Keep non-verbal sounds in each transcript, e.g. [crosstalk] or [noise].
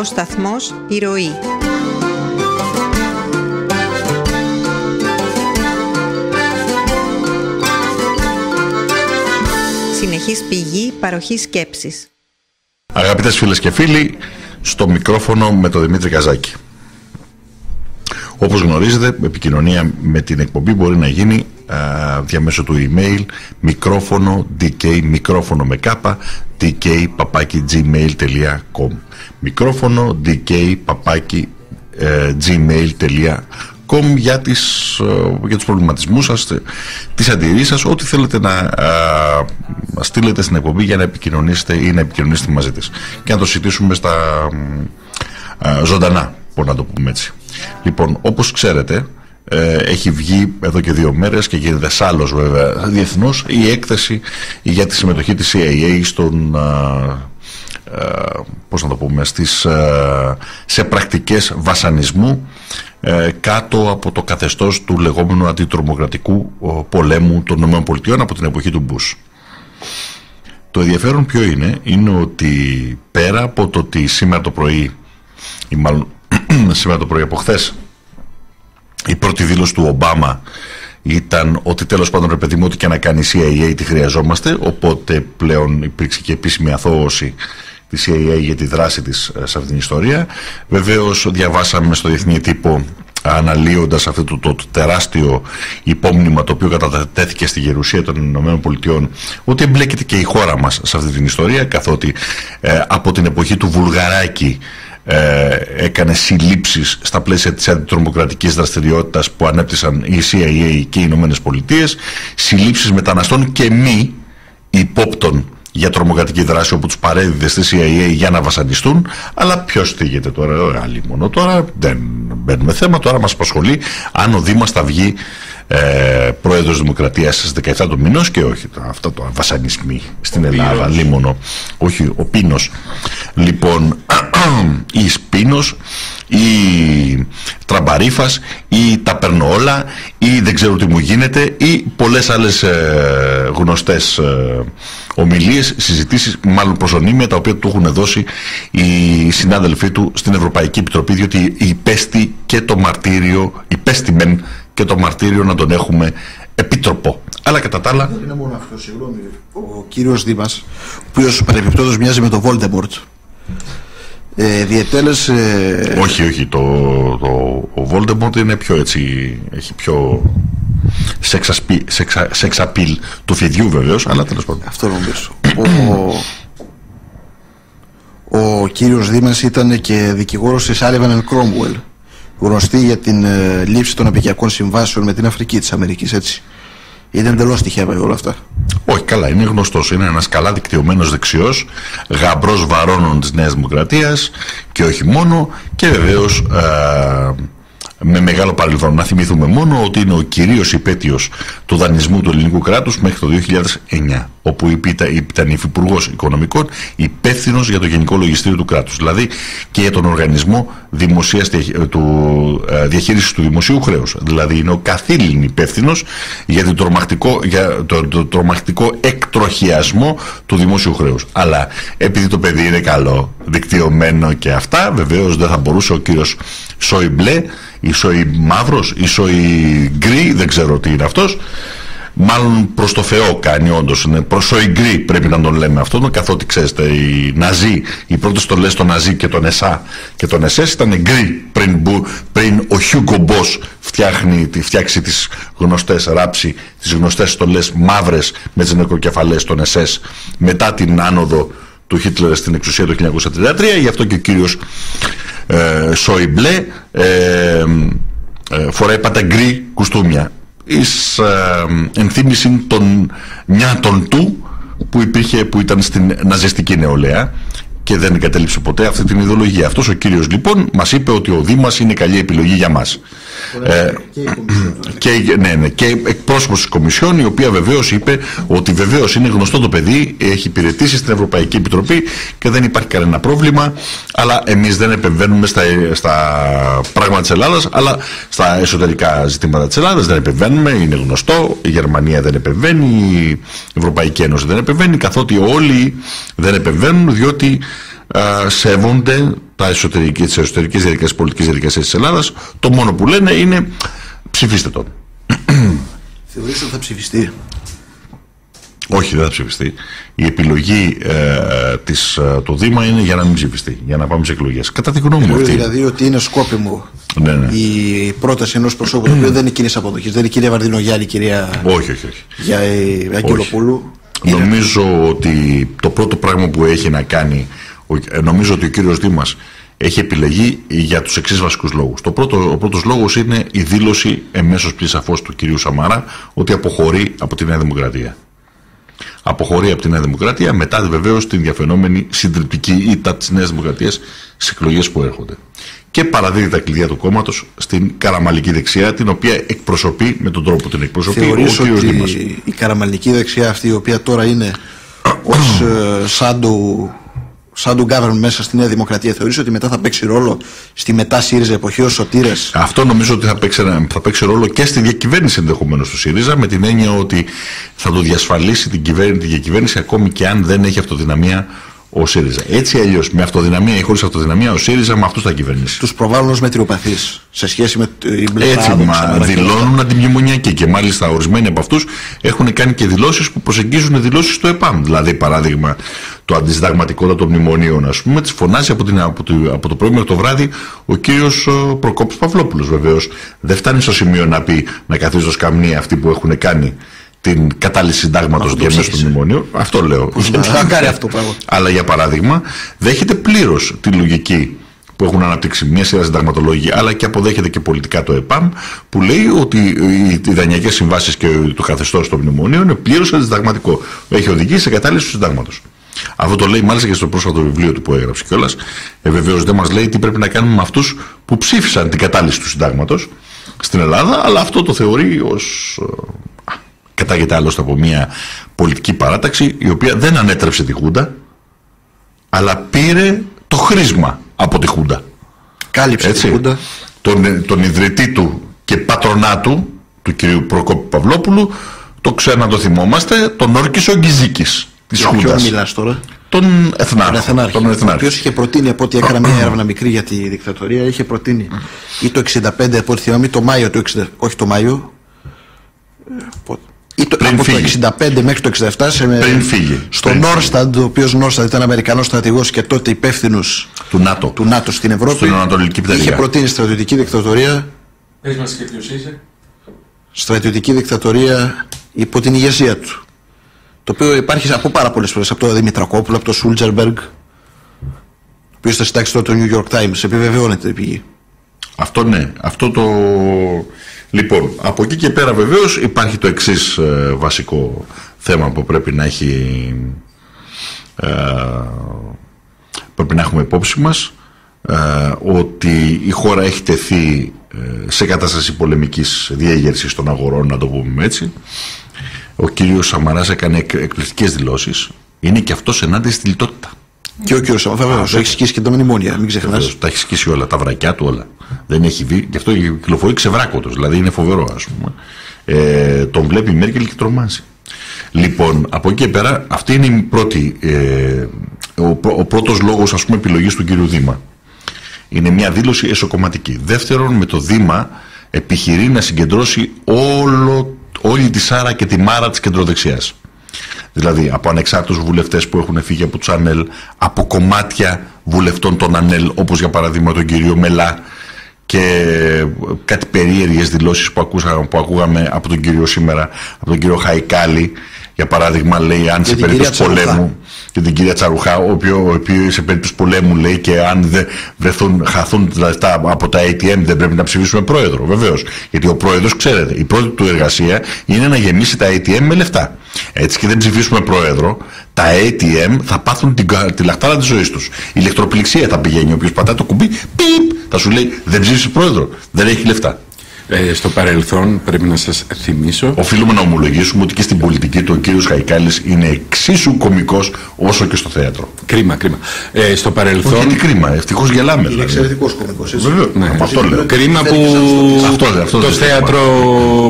Διαδικτυακός σταθμός «Η Ροή». Συνεχής πηγή παροχή σκέψης. Αγαπητές φίλες και φίλοι, στο μικρόφωνο με τον Δημήτρη Καζάκη. Όπως γνωρίζετε, επικοινωνία με την εκπομπή μπορεί να γίνει α, διαμέσω του email μικρόφωνο dk, μικρόφωνο με κάπα, dk παπάκι gmail.com μικρόφωνο dk παπάκι ε, gmail.com για, τις, ε, για τους προβληματισμούς σας, τις αντιρρήσεις σας, ό,τι θέλετε να α, στείλετε στην εκπομπή για να επικοινωνήσετε ή να επικοινωνήσετε μαζί της και να το συζητήσουμε στα α, ζωντανά, μπορεί να το πούμε έτσι. Λοιπόν, όπως ξέρετε, ε, έχει βγει εδώ και δύο μέρες και γίνεται σάλος βέβαια διεθνώς η έκθεση για τη συμμετοχή της CIA στον, ε, πώς να το πούμε, στις, σε πρακτικές βασανισμού ε, κάτω από το καθεστώς του λεγόμενου αντιτρομοκρατικού πολέμου των ΗΠΑ από την εποχή του Μπούς. Το ενδιαφέρον ποιο είναι, είναι ότι πέρα από το ότι σήμερα το πρωί, ή μάλλον [clears throat] σήμερα το πρωί από χθες, η πρώτη δήλωση του Ομπάμα ήταν ότι τέλος πάντων ρε παιδί μου ό,τι και να κάνει η CIA τη χρειαζόμαστε οπότε πλέον υπήρξε και επίσημη αθώωση τη CIA για τη δράση της ε, σε αυτήν την ιστορία. Βεβαίως διαβάσαμε στο διεθνή τύπο αναλύοντας αυτό το, το, τεράστιο υπόμνημα το οποίο κατατέθηκε στη γερουσία των ΗΠΑ ότι εμπλέκεται και η χώρα μας σε αυτή την ιστορία καθότι ε, από την εποχή του Βουλγαράκη ε, έκανε συλλήψεις στα πλαίσια της αντιτρομοκρατικής δραστηριότητας που ανέπτυσαν η CIA και οι Ηνωμένες Πολιτείες, συλλήψεις μεταναστών και μη υπόπτων για τρομοκρατική δράση όπου τους παρέδιδε στη CIA για να βασανιστούν. Αλλά ποιος θίγεται τώρα, άλλοι μόνο τώρα δεν μπαίνουμε θέμα, τώρα μας απασχολεί αν ο Δήμας θα βγει ε, πρόεδρος Δημοκρατίας στις 17 του μηνός και όχι αυτά το βασανισμοί στην Ελλάδα, λίμωνο, όχι ο Πίνος. Λοιπόν, η Σπίνος ή τραμπαρίφας ή τα παίρνω όλα ή δεν ξέρω τι μου γίνεται ή πολλές άλλες ε, γνωστές ε, ομιλίες, συζητήσεις μάλλον προσωνύμια τα οποία του έχουν δώσει οι συνάδελφοί του στην Ευρωπαϊκή Επιτροπή διότι υπέστη και το μαρτύριο υπέστημεν και το μαρτύριο να τον έχουμε επίτροπο. Αλλά κατά τα άλλα. Δεν είναι μόνο αυτό, συγγνώμη. Ο κύριος Δήμας, ο οποίος παρεμπιπτόντως μοιάζει με τον Βόλντεμορτ. Ε, διετέλεσε. Όχι, όχι. Το, το, ο Βόλντεμορτ είναι πιο έτσι. Έχει πιο. Σεξαπίλ του φιδιού βεβαίως, αλλά τέλος πάντων. Αυτό νομίζω. ο, ο, ο κύριος Δήμας ήταν και δικηγόρος της Sullivan & Cromwell γνωστή για την ε, λήψη των αποικιακών συμβάσεων με την Αφρική της Αμερικής, έτσι. Είναι εντελώς τυχαία όλα αυτά. Όχι, καλά, είναι γνωστός. Είναι ένας καλά δικτυωμένος δεξιός, γαμπρός βαρώνων της Νέας Δημοκρατίας και όχι μόνο. Και βεβαίως ε, με μεγάλο παρελθόν. Να θυμηθούμε μόνο ότι είναι ο κυρίως υπέτειος του δανεισμού του ελληνικού κράτους μέχρι το 2009, όπου ήταν υφυπουργός οικονομικών υπεύθυνος για το γενικό λογιστήριο του κράτους. Δηλαδή και για τον οργανισμό δημοσίας, του, ε, διαχείρισης του δημοσίου χρέους. Δηλαδή είναι ο καθήλυν υπεύθυνος για, το τρομακτικό, για το, το τρομακτικό εκτροχιασμό του δημόσιου χρέους. Αλλά επειδή το παιδί είναι καλό, δικτυωμένο και αυτά, βεβαίως δεν θα μπορούσε ο κύριος Σόιμπλε ή μαύρος, ή γκρι, δεν ξέρω τι είναι αυτός, μάλλον προς το φαιό κάνει όντως, είναι προς γκρι πρέπει να τον λέμε αυτό, καθότι ξέρετε οι Ναζί, οι πρώτες στολές των Ναζί και των Ες Α και των Ες Ες ήταν γκρι πριν, πριν ο Hugo Boss φτιάχνει, φτιάξει τις γνωστές ράψει, τις γνωστές στολές μαύρες με τις νεκροκεφαλές των Εσές μετά την άνοδο του Χίτλερ στην εξουσία το 1933, γι' αυτό και ο κύριος ε, Σόιμπλε ε, ε, φοράει πάντα γκρι κουστούμια. Εις ε, ενθύμηση των νιάτων του που υπήρχε που ήταν στην ναζιστική νεολαία και δεν εγκατέλειψε ποτέ αυτή την ιδεολογία. Αυτός ο κύριος λοιπόν μας είπε ότι ο Δήμας είναι καλή επιλογή για μας. Ε, και, ναι, ναι, και εκπρόσωπος της Κομισιόν η οποία βεβαίως είπε ότι βεβαίως είναι γνωστό το παιδί, έχει υπηρετήσει στην Ευρωπαϊκή Επιτροπή και δεν υπάρχει κανένα πρόβλημα αλλά εμείς δεν επεμβαίνουμε στα, στα πράγματα της Ελλάδας αλλά στα εσωτερικά ζητήματα της Ελλάδας δεν επεμβαίνουμε, είναι γνωστό, η Γερμανία δεν επεμβαίνει, η Ευρωπαϊκή Ένωση δεν επεμβαίνει καθότι όλοι δεν επεμβαίνουν διότι σέβονται τα εσωτερικές, τις εσωτερικές διαδικασίες, πολιτικές διαδικασίες της Ελλάδας, το μόνο που λένε είναι ψηφίστε τον. Θεωρείς ότι θα ψηφιστεί; Όχι, δεν θα ψηφιστεί. Η επιλογή ε, της, ε, του Δήμα είναι για να μην ψηφιστεί, για να πάμε σε εκλογές. Κατά τη γνώμη μου Θεωρείς αυτή. δηλαδή ότι είναι σκόπιμο Ναι, ναι. η πρόταση ενός προσώπου το οποίο δεν είναι κοινής αποδοχής. Δεν είναι η κυρία Βαρδινογιάννη, η κυρία Όχι, όχι, όχι. για η Αγγελοπούλου. Είναι- Νομίζω ότι το πρώτο πράγμα που έχει να κάνει, ο- ε, νομίζω ότι ο κύριος Δήμας έχει επιλεγεί για τους εξής βασικούς λόγους. Το πρώτο, ο πρώτος λόγος είναι η δήλωση εμέσως πλήρης σαφώς του κυρίου Σαμαρά ότι αποχωρεί από τη Νέα Δημοκρατία. Αποχωρεί από τη Νέα Δημοκρατία μετά βεβαίως την διαφαινόμενη συντριπτική ήττα της Νέας Δημοκρατίας στις εκλογές που έρχονται. Και παραδίδει τα κλειδιά του κόμματος στην καραμαλική δεξιά, την οποία εκπροσωπεί με τον τρόπο που την εκπροσωπεί Θεωρείς ο κύριος Δήμας. ότι η καραμαλική δεξιά αυτή η οποία τώρα είναι ως ε, shadow, shadow government μέσα στη Νέα Δημοκρατία θεωρείς ότι μετά θα παίξει ρόλο στη μετά ΣΥΡΙΖΑ εποχή ως σωτήρες; Αυτό νομίζω ότι θα παίξει, ένα- θα παίξει ρόλο και στη διακυβέρνηση ενδεχομένως του ΣΥΡΙΖΑ με την έννοια ότι θα το διασφαλίσει την, κυβέρνηση, τη διακυβέρνηση ακόμη και αν δεν έχει αυτοδυναμία ο ΣΥΡΙΖΑ. Έτσι αλλιώς με αυτοδυναμία ή χωρίς αυτοδυναμία ο ΣΥΡΙΖΑ με αυτούς θα κυβερνήσει. τους προβάλλουν ως μετριοπαθείς σε σχέση με την μπλε Έτσι, παράδοξη, μα Σαμαρά και όλα δηλώνουν αντιμνημονιακοί και μάλιστα ορισμένοι από αυτούς έχουν κάνει και δηλώσεις που προσεγγίζουν δηλώσεις του ΕΠΑΜ. Δηλαδή, παράδειγμα, το αντισυνταγματικότητα των μνημονίων, ας πούμε, τις φωνάζει από, την, από, το, από το πρωί μέχρι το βράδυ ο κύριος Προκόπης Παυλόπουλος. Βεβαίως, δεν φτάνει στο σημείο να πει να καθίσει στο σκαμνί αυτοί που έχουν κάνει την κατάλληλη συντάγματος το διαμέσου των ψήφισε. μνημονίων. Αυτό λέω. Δεν το κάνει αυτό το πράγμα. Αλλά για παράδειγμα, δέχεται πλήρως τη λογική που έχουν αναπτύξει μια σειρά συνταγματολόγοι, αλλά και αποδέχεται και πολιτικά το ΕΠΑΜ, που λέει ότι οι οι δανειακές συμβάσεις και το καθεστώς των μνημονίων είναι πλήρως αντισυνταγματικό. Έχει οδηγήσει σε κατάλυση του συντάγματος. Αυτό το λέει μάλιστα και στο πρόσφατο βιβλίο του που έγραψε κιόλας. Ε, Βεβαίως δεν μας λέει τι πρέπει να κάνουμε με αυτούς που ψήφισαν την κατάλυση του συντάγματος στην Ελλάδα, αλλά αυτό το θεωρεί ως. Κατάγεται άλλωστε από μια πολιτική παράταξη η οποία δεν ανέτρεψε τη Χούντα, αλλά πήρε το χρήσμα από τη Χούντα. Κάλυψε τη Έτσι. Χούντα. Τον, τον ιδρυτή του και πατρονάτου, του κυρίου Προκόπη Παυλόπουλου, το ξένα το θυμόμαστε, τον Όρκης Ογκυζίκης της Για ποιον Χούντας. μιλάς τώρα; Τον Εθνάρχο. Τον Εθνάρχη. Τον Ο Εθνάρχη. οποίος είχε προτείνει από ό,τι έκανα μια έρευνα μικρή για τη δικτατορία, είχε προτείνει ή το 65 από ό,τι θυμάμαι, ή το Μάιο του 60, όχι το Μάιο. ε, πότε- Ή το, Πριν από φύγει. το 65 μέχρι το 67 σε, Πριν φύγει. στο Πριν Νόρσταντ, ο οποίος Νόρσταντ ήταν Αμερικανός στρατηγός και τότε υπεύθυνος Του ΝΑΤΟ. του ΝΑΤΟ στην Ευρώπη. Στην Ανατολική Πτέρυγα. είχε προτείνει στρατιωτική δικτατορία, Πες μας και ποιος είσαι. στρατιωτική δικτατορία υπό την ηγεσία του. Το οποίο υπάρχει από πάρα πολλές φορές. Από το Δημητρακόπουλο, από το Σούλτζερμπεργκ, ο οποίος ήταν συντάξει τότε το New York Times. Επιβεβαιώνεται η πηγή. Αυτό ναι. Αυτό το... Λοιπόν, από εκεί και πέρα βεβαίως υπάρχει το εξής ε, βασικό θέμα που πρέπει να έχει ε, πρέπει να έχουμε υπόψη μας ε, ότι η χώρα έχει τεθεί ε, σε κατάσταση πολεμικής διέγερσης των αγορών, να το πούμε έτσι. Ο κύριος Σαμαράς έκανε εκ- εκπληκτικές δηλώσεις. Είναι και αυτός ενάντια στη λιτότητα. Και ο κύριος Σαμαθαβέο έχει σκίσει και τα μνημόνια, μην ξεχνάς. Βεβαίως, τα έχει σκίσει όλα, τα βρακιά του όλα. Δεν έχει βγει, γι' αυτό κυκλοφορεί ξεβράκωτος, δηλαδή είναι φοβερό ας πούμε. Ε, τον βλέπει η Μέρκελ και τρομάζει. Λοιπόν, από εκεί και πέρα, αυτή είναι η πρώτη, ε, ο, πρω- ο πρώτος λόγος ας πούμε επιλογής του κύριου Δήμα. Είναι μια δήλωση εσωκομματική. Δεύτερον, με το Δήμα επιχειρεί να συγκεντρώσει όλο, όλη τη Σάρα και τη Μάρα της κεντροδεξιάς. Δηλαδή από ανεξάρτητους βουλευτές που έχουν φύγει από τους ΑΝΕΛ, από κομμάτια βουλευτών των ΑΝΕΛ, όπως για παράδειγμα τον κύριο Μελά και κάτι περίεργες δηλώσεις που, ακούσαμε, που ακούγαμε από τον κύριο σήμερα, από τον κύριο Χαϊκάλη, για παράδειγμα λέει αν σε την περίπτωση κυρία Τσαρουχά. πολέμου και την κυρία Τσαρουχά, ο οποίο, ο οποίος σε περίπτωση πολέμου λέει και αν δεν βρεθούν, χαθούν τα λεφτά από τα ATM δεν πρέπει να ψηφίσουμε πρόεδρο. Βεβαίως. Γιατί ο πρόεδρος, ξέρετε, η πρώτη του εργασία είναι να γεμίσει τα ATM με λεφτά. Έτσι και δεν ψηφίσουμε πρόεδρο, τα ATM θα πάθουν την, κα- τη λαχτάρα της ζωής τους. Η ηλεκτροπληξία θα πηγαίνει. Όποιο πατάει το κουμπί, πιπ, θα σου λέει δεν ψήφισε πρόεδρο, δεν έχει λεφτά. Ε, στο παρελθόν πρέπει να σας θυμίσω Οφείλουμε να ομολογήσουμε ότι και στην πολιτική του ο κύριος Χαϊκάλης είναι εξίσου κωμικός όσο και στο θέατρο. Κρίμα, κρίμα. Ε, στο Όχι, παρελθόν. γιατί κρίμα, ευτυχώς γελάμε. Είναι δηλαδή. εξαιρετικός κωμικός. Βεβαίως, Ναι. από αυτό λέω. Κρίμα που Αυτό, αυτό το δεν θέατρο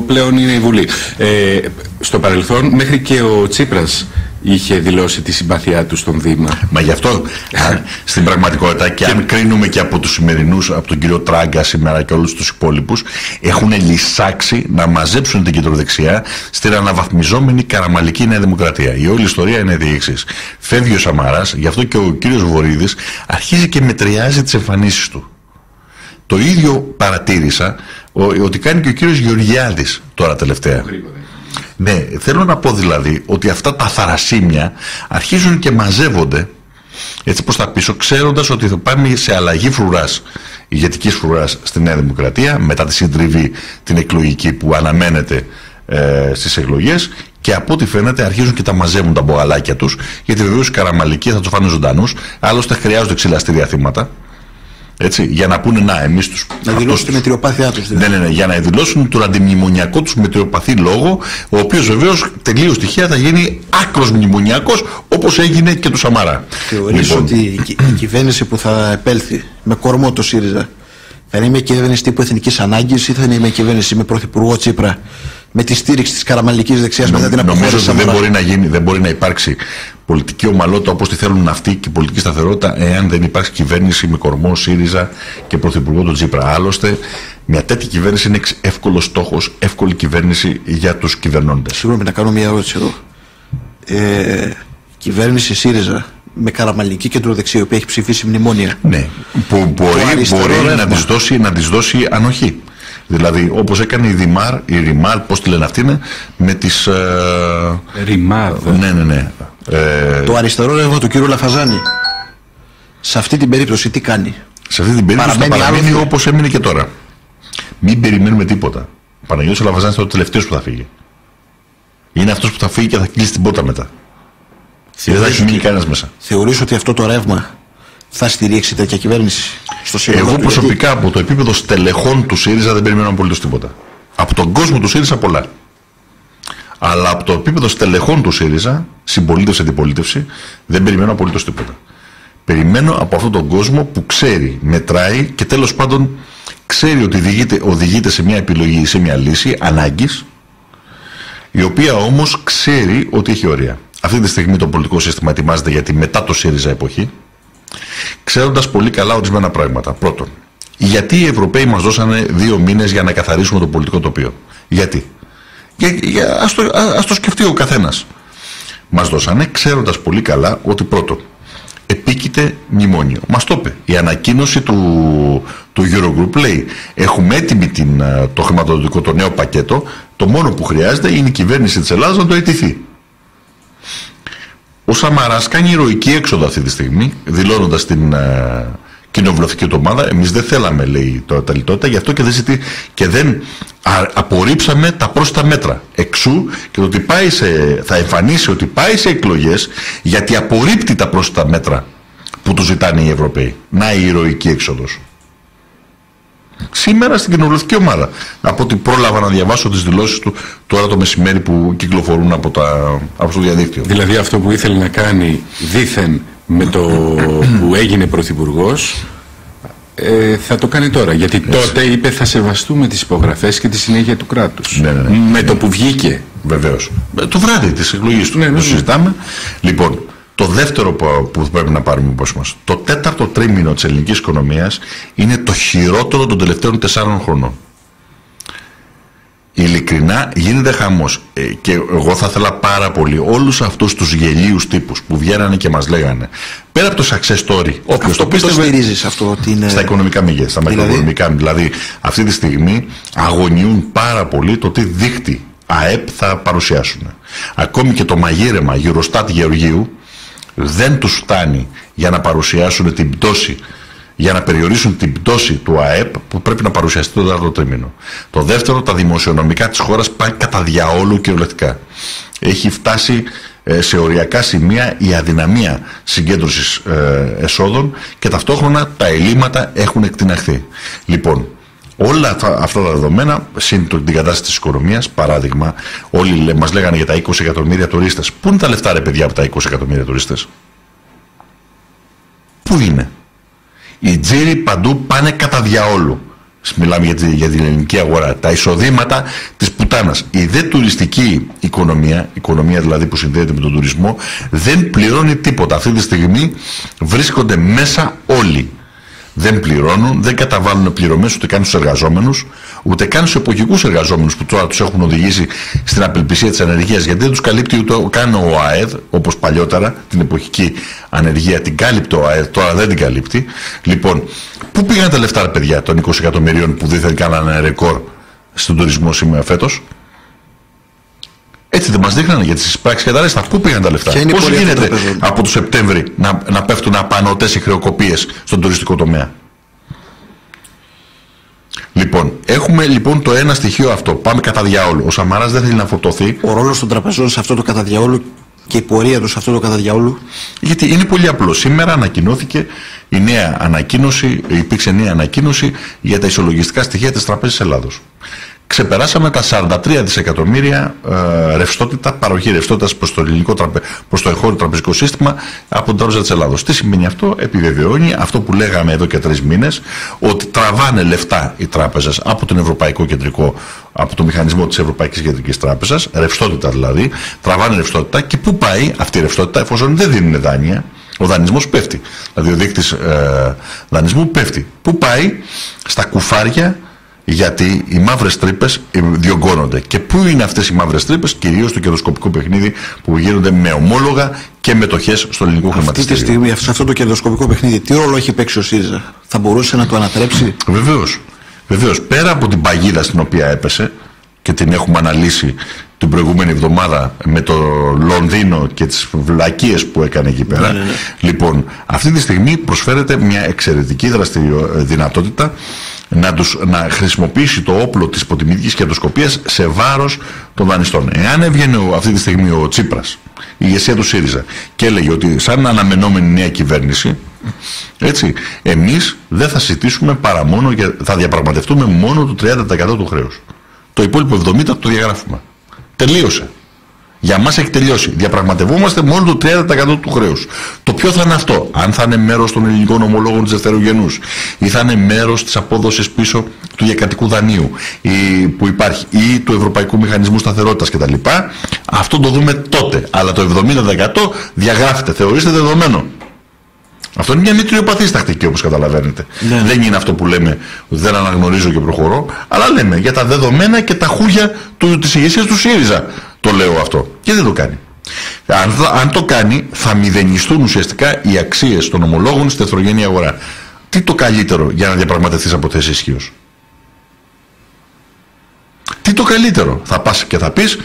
πλέον είναι η Βουλή. Ε, στο παρελθόν, μέχρι και ο Τσίπρας είχε δηλώσει τη συμπαθιά του στον Δήμα. Μα γι' αυτό α, στην πραγματικότητα και αν κρίνουμε και από τους σημερινούς, από τον κύριο Τράγκα σήμερα και όλους τους υπόλοιπους, έχουν λυσάξει να μαζέψουν την κεντροδεξιά στην αναβαθμιζόμενη καραμαλική Νέα Δημοκρατία. Η όλη ιστορία είναι η εξής. Φεύγει ο Σαμαράς, γι' αυτό και ο κύριος Βορύδης αρχίζει και μετριάζει τις εμφανίσεις του. Το ίδιο παρατήρησα ο- ότι κάνει και ο κύριος Γεωργιάδης τώρα τελευταία. Ναι, θέλω να πω δηλαδή ότι αυτά τα θαρασίμια αρχίζουν και μαζεύονται έτσι προς τα πίσω, ξέροντας ότι θα πάμε σε αλλαγή φρουράς, ηγετικής φρουράς στη Νέα Δημοκρατία, μετά τη συντριβή την εκλογική που αναμένεται ε, στις εκλογές και από ό,τι φαίνεται αρχίζουν και τα μαζεύουν τα μπογαλάκια τους, γιατί βεβαίως οι καραμαλικοί θα τους φάνε ζωντανούς, άλλωστε χρειάζονται ξυλαστήρια θύματα, έτσι, για να πούνε να εμείς τους... Να αυτούς δηλώσουν τη τους- μετριοπάθειά τους. ναι, ναι, ναι, για να δηλώσουν τον αντιμνημονιακό τους μετριοπαθή λόγο, ο οποίος βεβαίως τελείως τυχαία θα γίνει άκρος μνημονιακός όπως έγινε και του Σαμαρά. Θεωρείς Λοιπόν, ότι η, κυ- η κυβέρνηση που θα επέλθει με κορμό το ΣΥΡΙΖΑ θα είναι μια κυβέρνηση τύπου εθνικής ανάγκης ή θα είναι μια κυβέρνηση με πρωθυπουργό Τσίπρα με τη στήριξη της καραμαλικής δεξιάς μετά την Νομίζω αποχώρηση ότι δεν Σαμαρά. μπορεί, να γίνει, δεν μπορεί να υπάρξει πολιτική ομαλότητα όπως τη θέλουν αυτοί και πολιτική σταθερότητα εάν δεν υπάρξει κυβέρνηση με κορμό ΣΥΡΙΖΑ και πρωθυπουργό τον Τσίπρα. Άλλωστε, μια τέτοια κυβέρνηση είναι εύκολος στόχος, εύκολη κυβέρνηση για τους κυβερνώντες. Συγγνώμη να κάνω μια ερώτηση εδώ. Ε, κυβέρνηση ΣΥΡΙΖΑ με καραμαλική κεντροδεξιά η οποία έχει ψηφίσει μνημόνια. Ναι, που μπορεί, αριστερό μπορεί να ρεύμα. της, δώσει, να της δώσει ανοχή. Δηλαδή, όπως έκανε η Δημάρ, η Ριμάρ, πώς τη λένε αυτή είναι, με τις... Ε, Ρημάδα. ναι, ναι, ναι. Ε, Το αριστερό ρεύμα του κύριου Λαφαζάνη σε αυτή την περίπτωση τι κάνει; σε αυτή την περίπτωση παραμένει θα παραμείνει άλλο- όπως έμεινε και τώρα. Μην περιμένουμε τίποτα. Ο Παναγιώτης Λαβαζάνης είναι ο τελευταίος που θα φύγει. Είναι αυτός που θα φύγει και θα κλείσει την πόρτα μετά. Και δεν θα έχει μείνει κανένας μέσα. Θεωρείς ότι αυτό το ρεύμα θα στηρίξει τέτοια κυβέρνηση στο σύνολο Εγώ του, προσωπικά από το επίπεδο στελεχών του ΣΥΡΙΖΑ δεν περιμένω απολύτως τίποτα. Από τον κόσμο του ΣΥΡΙΖΑ πολλά. Αλλά από το επίπεδο στελεχών του ΣΥΡΙΖΑ, συμπολίτευση αντιπολίτευση, δεν περιμένω απολύτως τίποτα. Περιμένω από αυτόν τον κόσμο που ξέρει, μετράει και τέλος πάντων ξέρει ότι οδηγείται, οδηγείται σε μια επιλογή, σε μια λύση ανάγκης, η οποία όμως ξέρει ότι έχει όρια. Αυτή τη στιγμή το πολιτικό σύστημα ετοιμάζεται για τη μετά το ΣΥΡΙΖΑ εποχή, ξέροντας πολύ καλά ορισμένα πράγματα. Πρώτον, γιατί οι Ευρωπαίοι μας δώσανε δύο μήνες για να καθαρίσουμε το πολιτικό τοπίο; Γιατί; Για, για, ας, το, α- ας το σκεφτεί ο καθένας. Μας δώσανε ξέροντας πολύ καλά ότι πρώτον, επίκειται μνημόνιο. Μας το είπε. Η ανακοίνωση του, του Eurogroup λέει έχουμε έτοιμη την, α, το χρηματοδοτικό το νέο πακέτο, το μόνο που χρειάζεται είναι η κυβέρνηση της Ελλάδας να το αιτηθεί. Ο Σαμαράς κάνει ηρωική έξοδο αυτή τη στιγμή, δηλώνοντας την ε, κοινοβουλευτική του ομάδα. Εμείς δεν θέλαμε, λέει, το, τα λιτότητα, γι' αυτό και δεν, ζητή, και δεν α- απορρίψαμε τα πρόσθετα μέτρα. Εξού και το ότι πάει σε, θα εμφανίσει ότι πάει σε εκλογές γιατί απορρίπτει τα πρόσθετα μέτρα που του ζητάνε οι Ευρωπαίοι. Να η ηρωική έξοδος. Σήμερα στην κοινοβουλευτική ομάδα. Από ότι πρόλαβα να διαβάσω τις δηλώσεις του τώρα το μεσημέρι που κυκλοφορούν από, τα, από το διαδίκτυο. Δηλαδή αυτό που ήθελε να κάνει δήθεν με το που έγινε πρωθυπουργός. Ε, θα το κάνει τώρα. Γιατί τότε είπε θα σεβαστούμε τις υπογραφές και τη συνέχεια του κράτους. Ναι, ναι, ναι. Με το που βγήκε. Βεβαίως. Το βράδυ της εκλογής του. Ναι, ναι, το ναι. συζητάμε. Λοιπόν, το δεύτερο που, που πρέπει να πάρουμε υπόψη μας. Το τέταρτο τρίμηνο της ελληνικής οικονομίας είναι το χειρότερο των τελευταίων τεσσάρων χρονών. Ειλικρινά γίνεται χαμός. και εγώ θα ήθελα πάρα πολύ όλους αυτούς τους γελίους τύπους που βγαίνανε και μας λέγανε πέρα από το success story, όποιος Αυτό το που το πίστευε. στηρίζεις αυτό ότι είναι... Στα οικονομικά μεγέθη, στα Δηλαδή; μακροοικονομικά. Δηλαδή, αυτή τη στιγμή αγωνιούν πάρα πολύ το τι δίκτυ ΑΕΠ θα παρουσιάσουν. Ακόμη και το μαγείρεμα Eurostat Γεωργίου δεν τους φτάνει για να παρουσιάσουν την πτώση, για να περιορίσουν την πτώση του ΑΕΠ που πρέπει να παρουσιαστεί το δεύτερο τρίμηνο. Το δεύτερο, τα δημοσιονομικά της χώρας πάνε κατά διαόλου κυριολεκτικά. Έχει φτάσει ε, σε οριακά σημεία η αδυναμία συγκέντρωσης ε, εσόδων και ταυτόχρονα τα ελλείμματα έχουν εκτιναχθεί. Λοιπόν, όλα αυτά, αυτά τα δεδομένα, συν το- την κατάσταση της οικονομίας, παράδειγμα, όλοι λέ- μας λέγανε για τα 20 εκατομμύρια τουρίστες. Πού είναι τα λεφτά ρε παιδιά από τα 20 εκατομμύρια τουρίστες; Πού είναι; Οι τζίροι παντού πάνε κατά διαόλου. μιλάμε για, τη, για την ελληνική αγορά, τα εισοδήματα της πουτάνας. Η δε τουριστική οικονομία, οικονομία δηλαδή που συνδέεται με τον τουρισμό, δεν πληρώνει τίποτα. Αυτή τη στιγμή βρίσκονται μέσα όλοι δεν πληρώνουν, δεν καταβάλουν πληρωμές ούτε καν στους εργαζόμενους, ούτε καν στους εποχικούς εργαζόμενους που τώρα τους έχουν οδηγήσει στην απελπισία της ανεργίας, γιατί δεν τους καλύπτει ούτε καν ο ΑΕΔ, όπως παλιότερα την εποχική ανεργία την κάλυπτε ο ΑΕΔ, τώρα δεν την καλύπτει. Λοιπόν, πού πήγαν τα λεφτά, παιδιά, των 20 εκατομμυρίων που δίθεν κάνανε ρεκόρ στον τουρισμό σήμερα φέτος; Έτσι δεν μας δείχνανε για τι πράξεις και τα ρέστα. Πού πήγαν τα λεφτά; Πώς γίνεται από το Σεπτέμβρη να, να πέφτουν απανοτές οι χρεοκοπίες στον τουριστικό τομέα; Λοιπόν, έχουμε λοιπόν το ένα στοιχείο αυτό. Πάμε κατά διάολο. Ο Σαμαράς δεν θέλει να φορτωθεί. Ο ρόλος των τραπεζών σε αυτό το κατά διάολο και η πορεία του σε αυτό το κατά διάολο; Γιατί είναι πολύ απλό. Σήμερα ανακοινώθηκε η νέα ανακοίνωση, υπήρξε νέα ανακοίνωση για τα ισολογιστικά στοιχεία της Τραπέζης Ελλάδος ξεπεράσαμε τα 43 δισεκατομμύρια ε, ρευστότητα, παροχή ρευστότητας προς το ελληνικό τραπε, προς το εγχώριο τραπεζικό σύστημα από την Τράπεζα της Ελλάδος. Τι σημαίνει αυτό, επιβεβαιώνει αυτό που λέγαμε εδώ και τρεις μήνες, ότι τραβάνε λεφτά οι τράπεζες από τον Ευρωπαϊκό Κεντρικό, από το μηχανισμό της Ευρωπαϊκής Κεντρικής Τράπεζας, ρευστότητα δηλαδή, τραβάνε ρευστότητα και πού πάει αυτή η ρευστότητα εφόσον δεν δίνουν δάνεια. Ο δανεισμός πέφτει. Δηλαδή ο δείκτης ε, δανεισμού πέφτει. Πού πάει; Στα κουφάρια γιατί οι μαύρες τρύπες διωγγώνονται. Και πού είναι αυτές οι μαύρες τρύπες, κυρίως στο κερδοσκοπικό παιχνίδι που γίνονται με ομόλογα και μετοχές στο ελληνικό χρηματιστήριο. Αυτή τη στιγμή, σε αυτό το κερδοσκοπικό παιχνίδι, τι ρόλο έχει παίξει ο ΣΥΡΙΖΑ, θα μπορούσε να το ανατρέψει; Βεβαίως. Βεβαίως. Πέρα από την παγίδα στην οποία έπεσε και την έχουμε αναλύσει την προηγούμενη εβδομάδα με το Λονδίνο και τις βλακίες που έκανε εκεί πέρα. Ναι, ναι, ναι. Λοιπόν, αυτή τη στιγμή προσφέρεται μια εξαιρετική δραστηριο... δυνατότητα να, τους, να χρησιμοποιήσει το όπλο της υποτιμητικής κερδοσκοπίας σε βάρος των δανειστών. Εάν έβγαινε αυτή τη στιγμή ο Τσίπρας, η ηγεσία του ΣΥΡΙΖΑ, και έλεγε ότι σαν αναμενόμενη νέα κυβέρνηση, έτσι, εμείς δεν θα συζητήσουμε παρά μόνο, θα διαπραγματευτούμε μόνο το 30% του χρέους. Το υπόλοιπο 70% το διαγράφουμε. Τελείωσε. Για μας έχει τελειώσει. Διαπραγματευόμαστε μόνο το 30% του χρέους. Το ποιο θα είναι αυτό, αν θα είναι μέρος των ελληνικών ομολόγων της δευτερογενούς ή θα είναι μέρος της απόδοσης πίσω του διακρατικού δανείου ή, που υπάρχει ή του Ευρωπαϊκού Μηχανισμού Σταθερότητας κτλ. Αυτό το δούμε τότε. Αλλά το 70% διαγράφεται, θεωρήστε δεδομένο. Αυτό είναι μια μητριοπαθή τακτική όπως καταλαβαίνετε. Ναι. Δεν είναι αυτό που λέμε δεν αναγνωρίζω και προχωρώ, αλλά λέμε για τα δεδομένα και τα χούγια της ηγεσίας του ΣΥΡΙΖΑ. Το λέω αυτό. Και δεν το κάνει. Αν, αν το κάνει, θα μηδενιστούν ουσιαστικά οι αξίες των ομολόγων στη δευτερογενή αγορά. Τι το καλύτερο για να διαπραγματευτείς από θέση ισχύως; Τι το καλύτερο; Θα πας και θα πεις,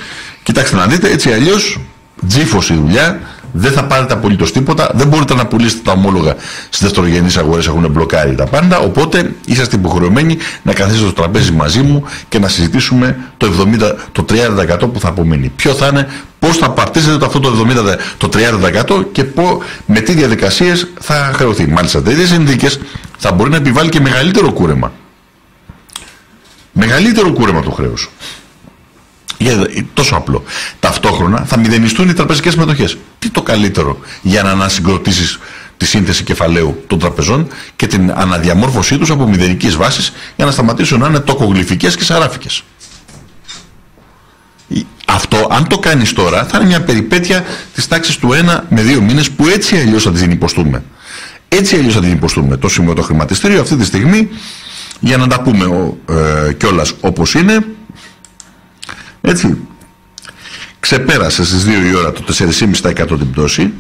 κοιτάξτε να δείτε, έτσι αλλιώς τζίφος η δουλειά, δεν θα πάρετε απολύτως τίποτα, δεν μπορείτε να πουλήσετε τα ομόλογα στις δευτερογενείς αγορές, έχουν μπλοκάρει τα πάντα. Οπότε είσαστε υποχρεωμένοι να καθίσετε στο τραπέζι μαζί μου και να συζητήσουμε το, 70, το 30% που θα απομείνει. Ποιο θα είναι, πώς θα παρτίσετε αυτό το, 70, το 30% και πό, με τι διαδικασίες θα χρεωθεί. Μάλιστα, τέτοιε συνθήκες θα μπορεί να επιβάλλει και μεγαλύτερο κούρεμα. Μεγαλύτερο κούρεμα του χρέου. Για, τόσο απλό. Ταυτόχρονα θα μηδενιστούν οι τραπεζικές μετοχέ. Τι το καλύτερο για να ανασυγκροτήσεις τη σύνθεση κεφαλαίου των τραπεζών και την αναδιαμόρφωσή τους από μηδενικής βάσης για να σταματήσουν να είναι τοκογλυφικές και σαράφικες. Αυτό, αν το κάνεις τώρα, θα είναι μια περιπέτεια της τάξης του 1 με 2 μήνες που έτσι αλλιώς θα την υποστούμε. Έτσι αλλιώς θα την υποστούμε. Το σημείο το χρηματιστήριο αυτή τη στιγμή, για να τα πούμε ε, κιόλας όπως είναι, έτσι. Ξεπέρασε στις 2 η ώρα το 4,5% την πτώση.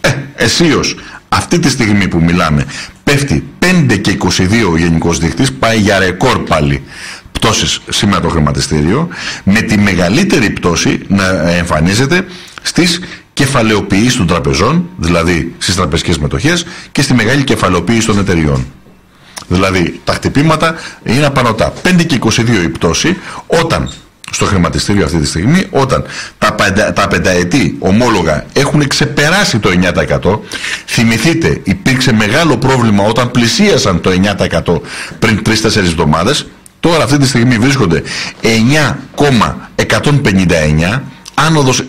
Ε, εσείως, αυτή τη στιγμή που μιλάμε, πέφτει 5 και 22 ο γενικός δείχτης, πάει για ρεκόρ πάλι πτώσεις σήμερα το χρηματιστήριο, με τη μεγαλύτερη πτώση να εμφανίζεται στις κεφαλαιοποιήσεις των τραπεζών, δηλαδή στις τραπεζικές μετοχές και στη μεγάλη κεφαλαιοποίηση των εταιριών. Δηλαδή τα χτυπήματα είναι απανοτά. 5 και 22 η πτώση όταν στο χρηματιστήριο αυτή τη στιγμή όταν τα, πεντα, τα πενταετή ομόλογα έχουν ξεπεράσει το 9% θυμηθείτε υπήρξε μεγάλο πρόβλημα όταν πλησίασαν το 9% πριν 3-4 εβδομάδες τώρα αυτή τη στιγμή βρίσκονται 9,159 άνοδος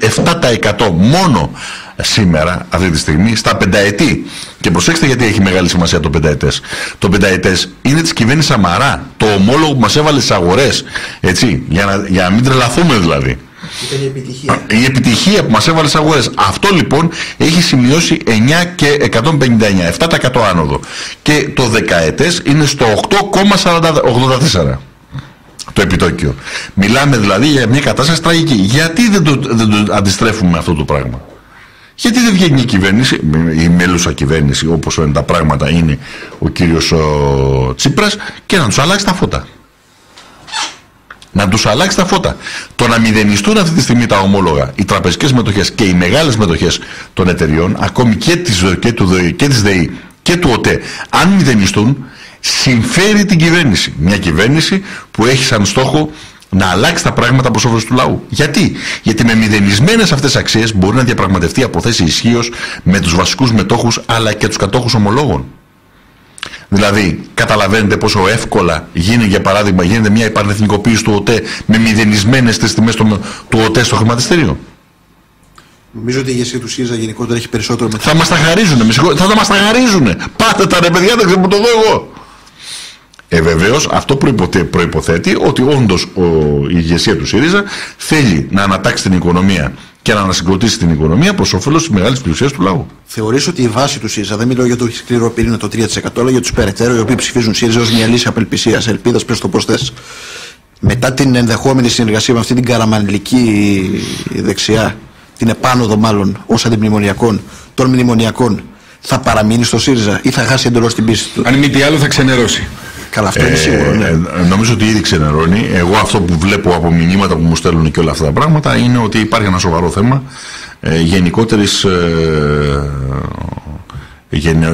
7% μόνο σήμερα, αυτή τη στιγμή, στα πενταετή. Και προσέξτε γιατί έχει μεγάλη σημασία το πενταετές. Το πενταετές είναι της κυβέρνησης Σαμαρά, το ομόλογο που μας έβαλε στις αγορές, έτσι, για να, για να μην τρελαθούμε δηλαδή. Ήταν η επιτυχία. Η επιτυχία που μας έβαλε στις αγορές. Αυτό λοιπόν έχει σημειώσει 9 και 159, 7% άνοδο. Και το δεκαετές είναι στο 8,84 το επιτόκιο. Μιλάμε δηλαδή για μια κατάσταση τραγική. Γιατί δεν το, δεν το αντιστρέφουμε αυτό το πράγμα; Γιατί δεν βγαίνει η κυβέρνηση, η μέλουσα κυβέρνηση όπως είναι τα πράγματα είναι ο κύριος ο Τσίπρας και να τους αλλάξει τα φώτα. Να τους αλλάξει τα φώτα. Το να μηδενιστούν αυτή τη στιγμή τα ομόλογα, οι τραπεζικές μετοχές και οι μεγάλες μετοχές των εταιριών, ακόμη και της, και του, και της ΔΕΗ και του ΟΤΕ, αν μηδενιστούν, συμφέρει την κυβέρνηση. Μια κυβέρνηση που έχει σαν στόχο να αλλάξει τα πράγματα προς όφελος του λαού. Γιατί; Γιατί με μηδενισμένες αυτές αξίες μπορεί να διαπραγματευτεί από θέση ισχύως με τους βασικούς μετόχους αλλά και τους κατόχους ομολόγων. Δηλαδή, καταλαβαίνετε πόσο εύκολα γίνει, για παράδειγμα, γίνεται μια υπαρνεθνικοποίηση του ΟΤΕ με μηδενισμένες τις τιμές του, του ΟΤΕ στο χρηματιστήριο. Νομίζω ότι η ηγεσία του ΣΥΡΙΖΑ γενικότερα έχει περισσότερο Θα μας τα χαρίζουνε, με συγχωρείτε, θα τα μας τα χαρίζουνε. Πάτε τα ρε παιδιά, δεν το δω εγώ. Ε, Βεβαίως, αυτό προϋποθέτει ότι όντως η ηγεσία του ΣΥΡΙΖΑ θέλει να ανατάξει την οικονομία και να ανασυγκροτήσει την οικονομία προς όφελος της μεγάλης πλειοψηφίας του λαού. Θεωρείς ότι η βάση του ΣΥΡΙΖΑ, δεν μιλάω για το σκληρό πυρήνα το 3%, αλλά για τους περαιτέρω οι οποίοι ψηφίζουν ΣΥΡΙΖΑ ως μια λύση απελπισίας, ελπίδας, πες το πώς θες. Μετά την ενδεχόμενη συνεργασία με αυτή την καραμανλική δεξιά, την επάνωδο μάλλον ως αντιμνημονιακών των μνημονιακών, θα παραμείνει στο ΣΥΡΙΖΑ ή θα χάσει εντελώς την πίστη του; Αν μη τι άλλο θα ξενερώσει. Καλά, αυτό είναι σίγουρο. Ναι. Ε, νομίζω ότι ήδη ξενερώνει. Εγώ αυτό που βλέπω από μηνύματα που μου στέλνουν και όλα αυτά τα πράγματα είναι ότι υπάρχει ένα σοβαρό θέμα ε, γενικότερης ε,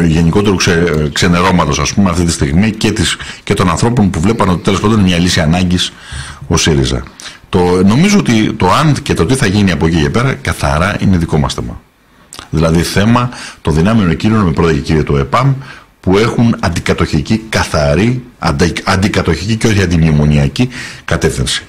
γενικότερου ξε, ξενερώματος ας πούμε αυτή τη στιγμή και, της, και των ανθρώπων που βλέπαν ότι τέλος πάντων είναι μια λύση ανάγκης ο ΣΥΡΙΖΑ. Το, νομίζω ότι το αν και το τι θα γίνει από εκεί και πέρα καθαρά είναι δικό μας θέμα. Δηλαδή θέμα το δυνάμεων εκείνων με πρώτα και κύριε το ΕΠΑΜ που έχουν αντικατοχική, καθαρή, αντι, αντικατοχική και όχι αντιμνημονιακή κατεύθυνση.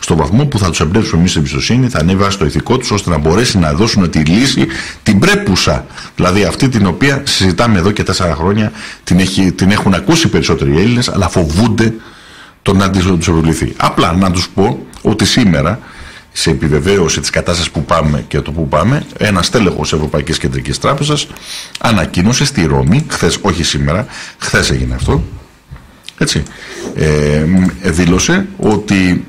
Στον βαθμό που θα τους εμπνεύσουμε εμείς εμπιστοσύνη, θα ανέβει στο ηθικό τους ώστε να μπορέσει να δώσουν τη λύση, την πρέπουσα. Δηλαδή αυτή την οποία συζητάμε εδώ και τέσσερα χρόνια, την, έχει, την έχουν ακούσει περισσότεροι Έλληνες, αλλά φοβούνται το να τους επιβληθεί. Απλά να τους πω ότι σήμερα σε επιβεβαίωση της κατάστασης που πάμε και το που πάμε, ένα στέλεχος Ευρωπαϊκής Κεντρικής Τράπεζας ανακοίνωσε στη Ρώμη, χθες, όχι σήμερα, χθες έγινε αυτό, έτσι, ε, δήλωσε ότι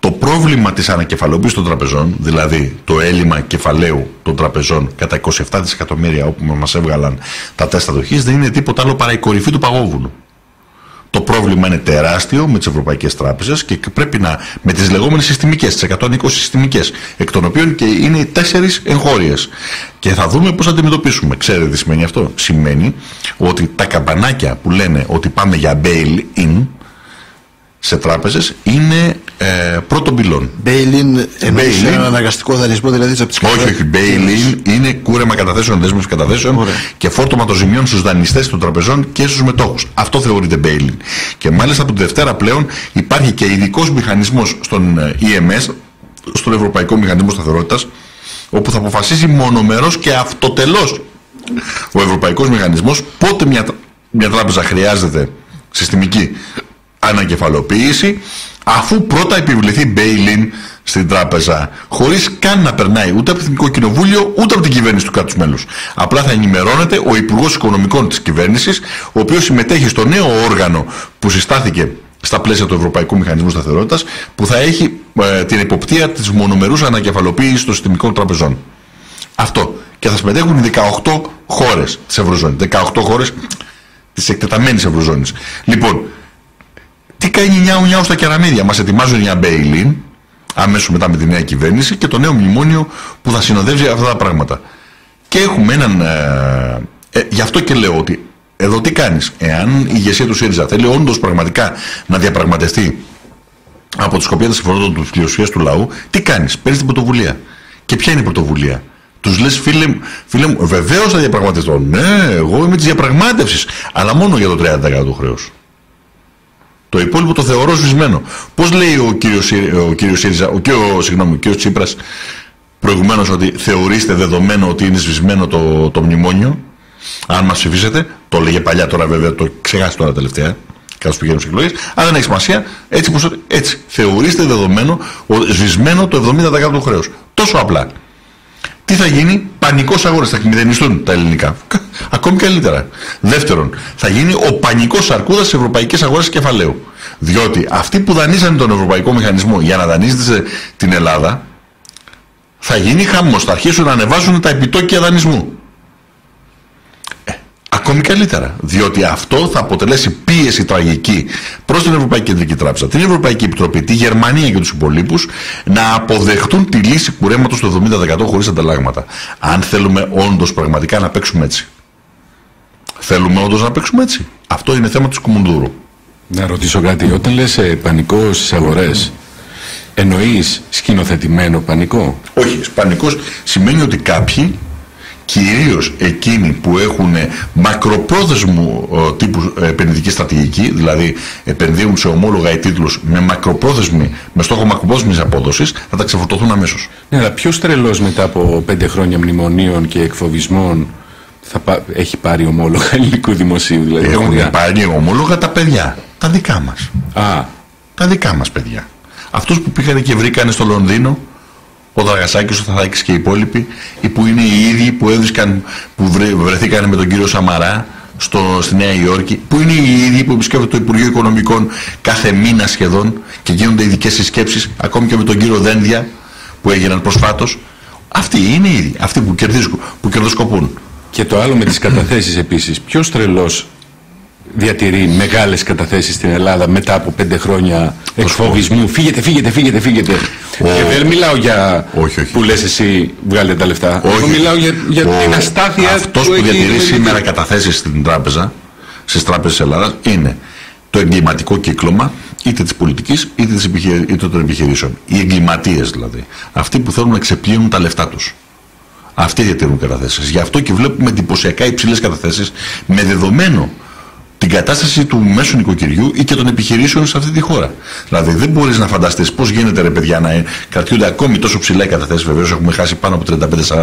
το πρόβλημα της ανακεφαλοποίησης των τραπεζών, δηλαδή το έλλειμμα κεφαλαίου των τραπεζών κατά 27 δισεκατομμύρια όπου μας έβγαλαν τα τέστα δοχής, δεν είναι τίποτα άλλο παρά η κορυφή του παγόβουνου. Το πρόβλημα είναι τεράστιο με τις ευρωπαϊκές τράπεζες και πρέπει να. με τις λεγόμενες συστημικές, τις 120 συστημικές, εκ των οποίων και είναι οι τέσσερις εγχώριες. Και θα δούμε πώς θα αντιμετωπίσουμε. Ξέρετε τι σημαίνει αυτό; Σημαίνει ότι τα καμπανάκια που λένε ότι πάμε για bail-in, σε τράπεζες είναι ε, πρώτο πυλών. Bail-in εννοείς ένα αναγκαστικό δανεισμό δηλαδή από τις Όχι, όχι. Bail-in είναι κούρεμα καταθέσεων, δέσμευση καταθέσεων Ωραία. και φόρτωμα των ζημιών στους δανειστές των τραπεζών και στους μετόχους. Αυτό θεωρείται bail-in. Και μάλιστα από τη Δευτέρα πλέον υπάρχει και ειδικός μηχανισμός στον ε, EMS, στον Ευρωπαϊκό Μηχανισμό Σταθερότητας, όπου θα αποφασίσει μονομερός και αυτοτελώς ο Ευρωπαϊκός Μηχανισμός πότε μια, μια τράπεζα χρειάζεται συστημική ανακεφαλοποίηση αφού πρώτα επιβληθεί bail-in στην τράπεζα χωρίς καν να περνάει ούτε από το Εθνικό Κοινοβούλιο ούτε από την κυβέρνηση του κράτους μέλους. Απλά θα ενημερώνεται ο Υπουργός Οικονομικών της κυβέρνησης ο οποίος συμμετέχει στο νέο όργανο που συστάθηκε στα πλαίσια του Ευρωπαϊκού Μηχανισμού Σταθερότητας, που θα έχει ε, την υποπτία της μονομερούς ανακεφαλοποίηση των συστημικών τραπεζών. Αυτό. Και θα συμμετέχουν οι 18 χώρες της Ευρωζώνης. 18 χώρες της εκτεταμένης Ευρωζώνης. Λοιπόν, τι κάνει νιάου νιάου στα κεραμίδια. Μας ετοιμάζουν για Μπέιλιν, αμέσως μετά με τη νέα κυβέρνηση και το νέο μνημόνιο που θα συνοδεύσει αυτά τα πράγματα. Και έχουμε έναν... Ε, ε, γι' αυτό και λέω ότι εδώ τι κάνεις. Εάν η ηγεσία του ΣΥΡΙΖΑ θέλει όντως πραγματικά να διαπραγματευτεί από τη σκοπιά της συμφωνία τους πλειοσφίας του λαού, τι κάνεις. Παίρνεις την πρωτοβουλία. Και ποια είναι η πρωτοβουλία. Τους λες, φίλε, φίλε μου, βεβαίως θα διαπραγματευτώ. Ναι, εγώ είμαι της διαπραγμάτευσης. Αλλά μόνο για το 30% του χρέους. Το υπόλοιπο το θεωρώ σβησμένο. Πώς λέει ο κύριος, ο κύριος ΣΥΡΙΖΑ, ο, κύριο, συγγνώμη, ο κύριος Τσίπρας, προηγουμένως ότι θεωρήστε δεδομένο ότι είναι σβησμένο το, το μνημόνιο; Αν μας ψηφίσετε, το λέγε παλιά τώρα βέβαια, το ξεχάσει τώρα τελευταία, καθώς πηγαίνουν στις εκλογές, αλλά δεν έχει σημασία, έτσι, πως, έτσι θεωρήστε δεδομένο, ο- σβησμένο το 70% του χρέους. Τόσο απλά. Τι θα γίνει, πανικός αγώνα. Θα μηδενιστούν τα ελληνικά. Κα- Ακόμη καλύτερα. Δεύτερον, θα γίνει ο πανικός αρκούδας στι ευρωπαϊκέ αγορέ κεφαλαίου. Διότι αυτοί που δανείζαν τον ευρωπαϊκό μηχανισμό για να δανείζεται σε την Ελλάδα, θα γίνει χαμό. Θα αρχίσουν να ανεβάζουν τα επιτόκια δανεισμού. Ε, Ακόμη καλύτερα. Διότι αυτό θα αποτελέσει πίεση τραγική προς την Ευρωπαϊκή Κεντρική Τράπεζα, την Ευρωπαϊκή Επιτροπή, τη Γερμανία και τους υπολείπους να αποδεχτούν τη λύση κουρέματος του 70% χωρίς ανταλλάγματα. Αν θέλουμε όντως πραγματικά να παίξουμε έτσι. Θέλουμε όντως να παίξουμε έτσι. Αυτό είναι θέμα του Κουμουνδούρου. Να ρωτήσω κάτι. Όταν λες ε, πανικό στις αγορές, εννοείς σκηνοθετημένο πανικό; Όχι, πανικός σημαίνει ότι κάποιοι, κυρίως εκείνοι που έχουν μακροπρόθεσμου ε, τύπους ε, επενδυτική στρατηγική, δηλαδή επενδύουν σε ομόλογα ή τίτλους με μακροπρόθεσμη, με στόχο μακροπρόθεσμης απόδοσης, θα τα ξεφορτωθούν αμέσως. Ναι, αλλά ποιος τρελός μετά από πέντε χρόνια μνημονίων και εκφοβισμών θα πα- έχει πάρει ομόλογα [laughs] ελληνικού δημοσίου. Δηλαδή, Έχουν πραγματικά. πάρει ομόλογα τα παιδιά, τα δικά μας. Α, Τα δικά μας παιδιά. Αυτούς που πήγανε και βρήκανε στο Λονδίνο, ο Δραγασάκης, ο Θαδάκης και οι υπόλοιποι, ή που είναι οι ίδιοι που έβρισκαν, που βρε, βρεθήκαν με τον κύριο Σαμαρά στο, στη Νέα Υόρκη, που είναι οι ίδιοι που επισκέπτονται το Υπουργείο Οικονομικών κάθε μήνα σχεδόν και γίνονται ειδικές συσκέψεις, ακόμη και με τον κύριο Δένδια που έγιναν προσφάτως. Αυτοί είναι οι ίδιοι, αυτοί που, κερδίζουν, που κερδοσκοπούν. και το άλλο με τις [clears throat] καταθέσεις επίσης. Ποιος τρελός διατηρεί μεγάλες καταθέσεις στην Ελλάδα μετά από πέντε χρόνια εκφοβισμού. Φύγετε, φύγετε, φύγετε, φύγετε. Και δεν μιλάω για Όχι, όχι. που λες εσύ βγάλετε τα λεφτά. Εγώ Όχι. μιλάω για, για Ο- την αστάθεια Αυτός που έχει διατηρεί δημιουργηθεί. σήμερα καταθέσεις στην τράπεζα, στις τράπεζες της Ελλάδας, είναι το εγκληματικό κύκλωμα είτε της πολιτικής είτε, της επιχειρη... είτε των επιχειρήσεων. Οι εγκληματίες δηλαδή. Αυτοί που θέλουν να ξεπλύνουν τα λεφτά τους. Αυτοί διατηρούν καταθέσεις. Γι' αυτό και βλέπουμε εντυπωσιακά υψηλές καταθέσεις με δεδομένο την κατάσταση του μέσου νοικοκυριού ή και των επιχειρήσεων σε αυτή τη χώρα. Δηλαδή δεν μπορείς να φανταστείς πώς γίνεται ρε παιδιά να ε, κρατιούνται ακόμη τόσο ψηλά οι καταθέσεις. Βεβαίως έχουμε χάσει πάνω από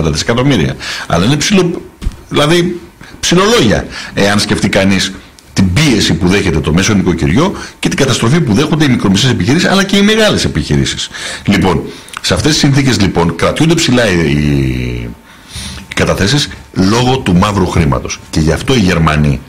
35-40 δισεκατομμύρια. Αλλά είναι ψηλο, δηλαδή ψηλολόγια. Εάν σκεφτεί κανείς την πίεση που δέχεται το μέσο νοικοκυριό και την καταστροφή που δέχονται οι μικρομεσαίες επιχειρήσεις αλλά και οι μεγάλες επιχειρήσεις. Λοιπόν, σε αυτές τις συνθήκες λοιπόν κρατιούνται ψηλά οι, οι καταθέσεις λόγω του μαύρου χρήματος. Και γι' αυτό οι Γερμανοί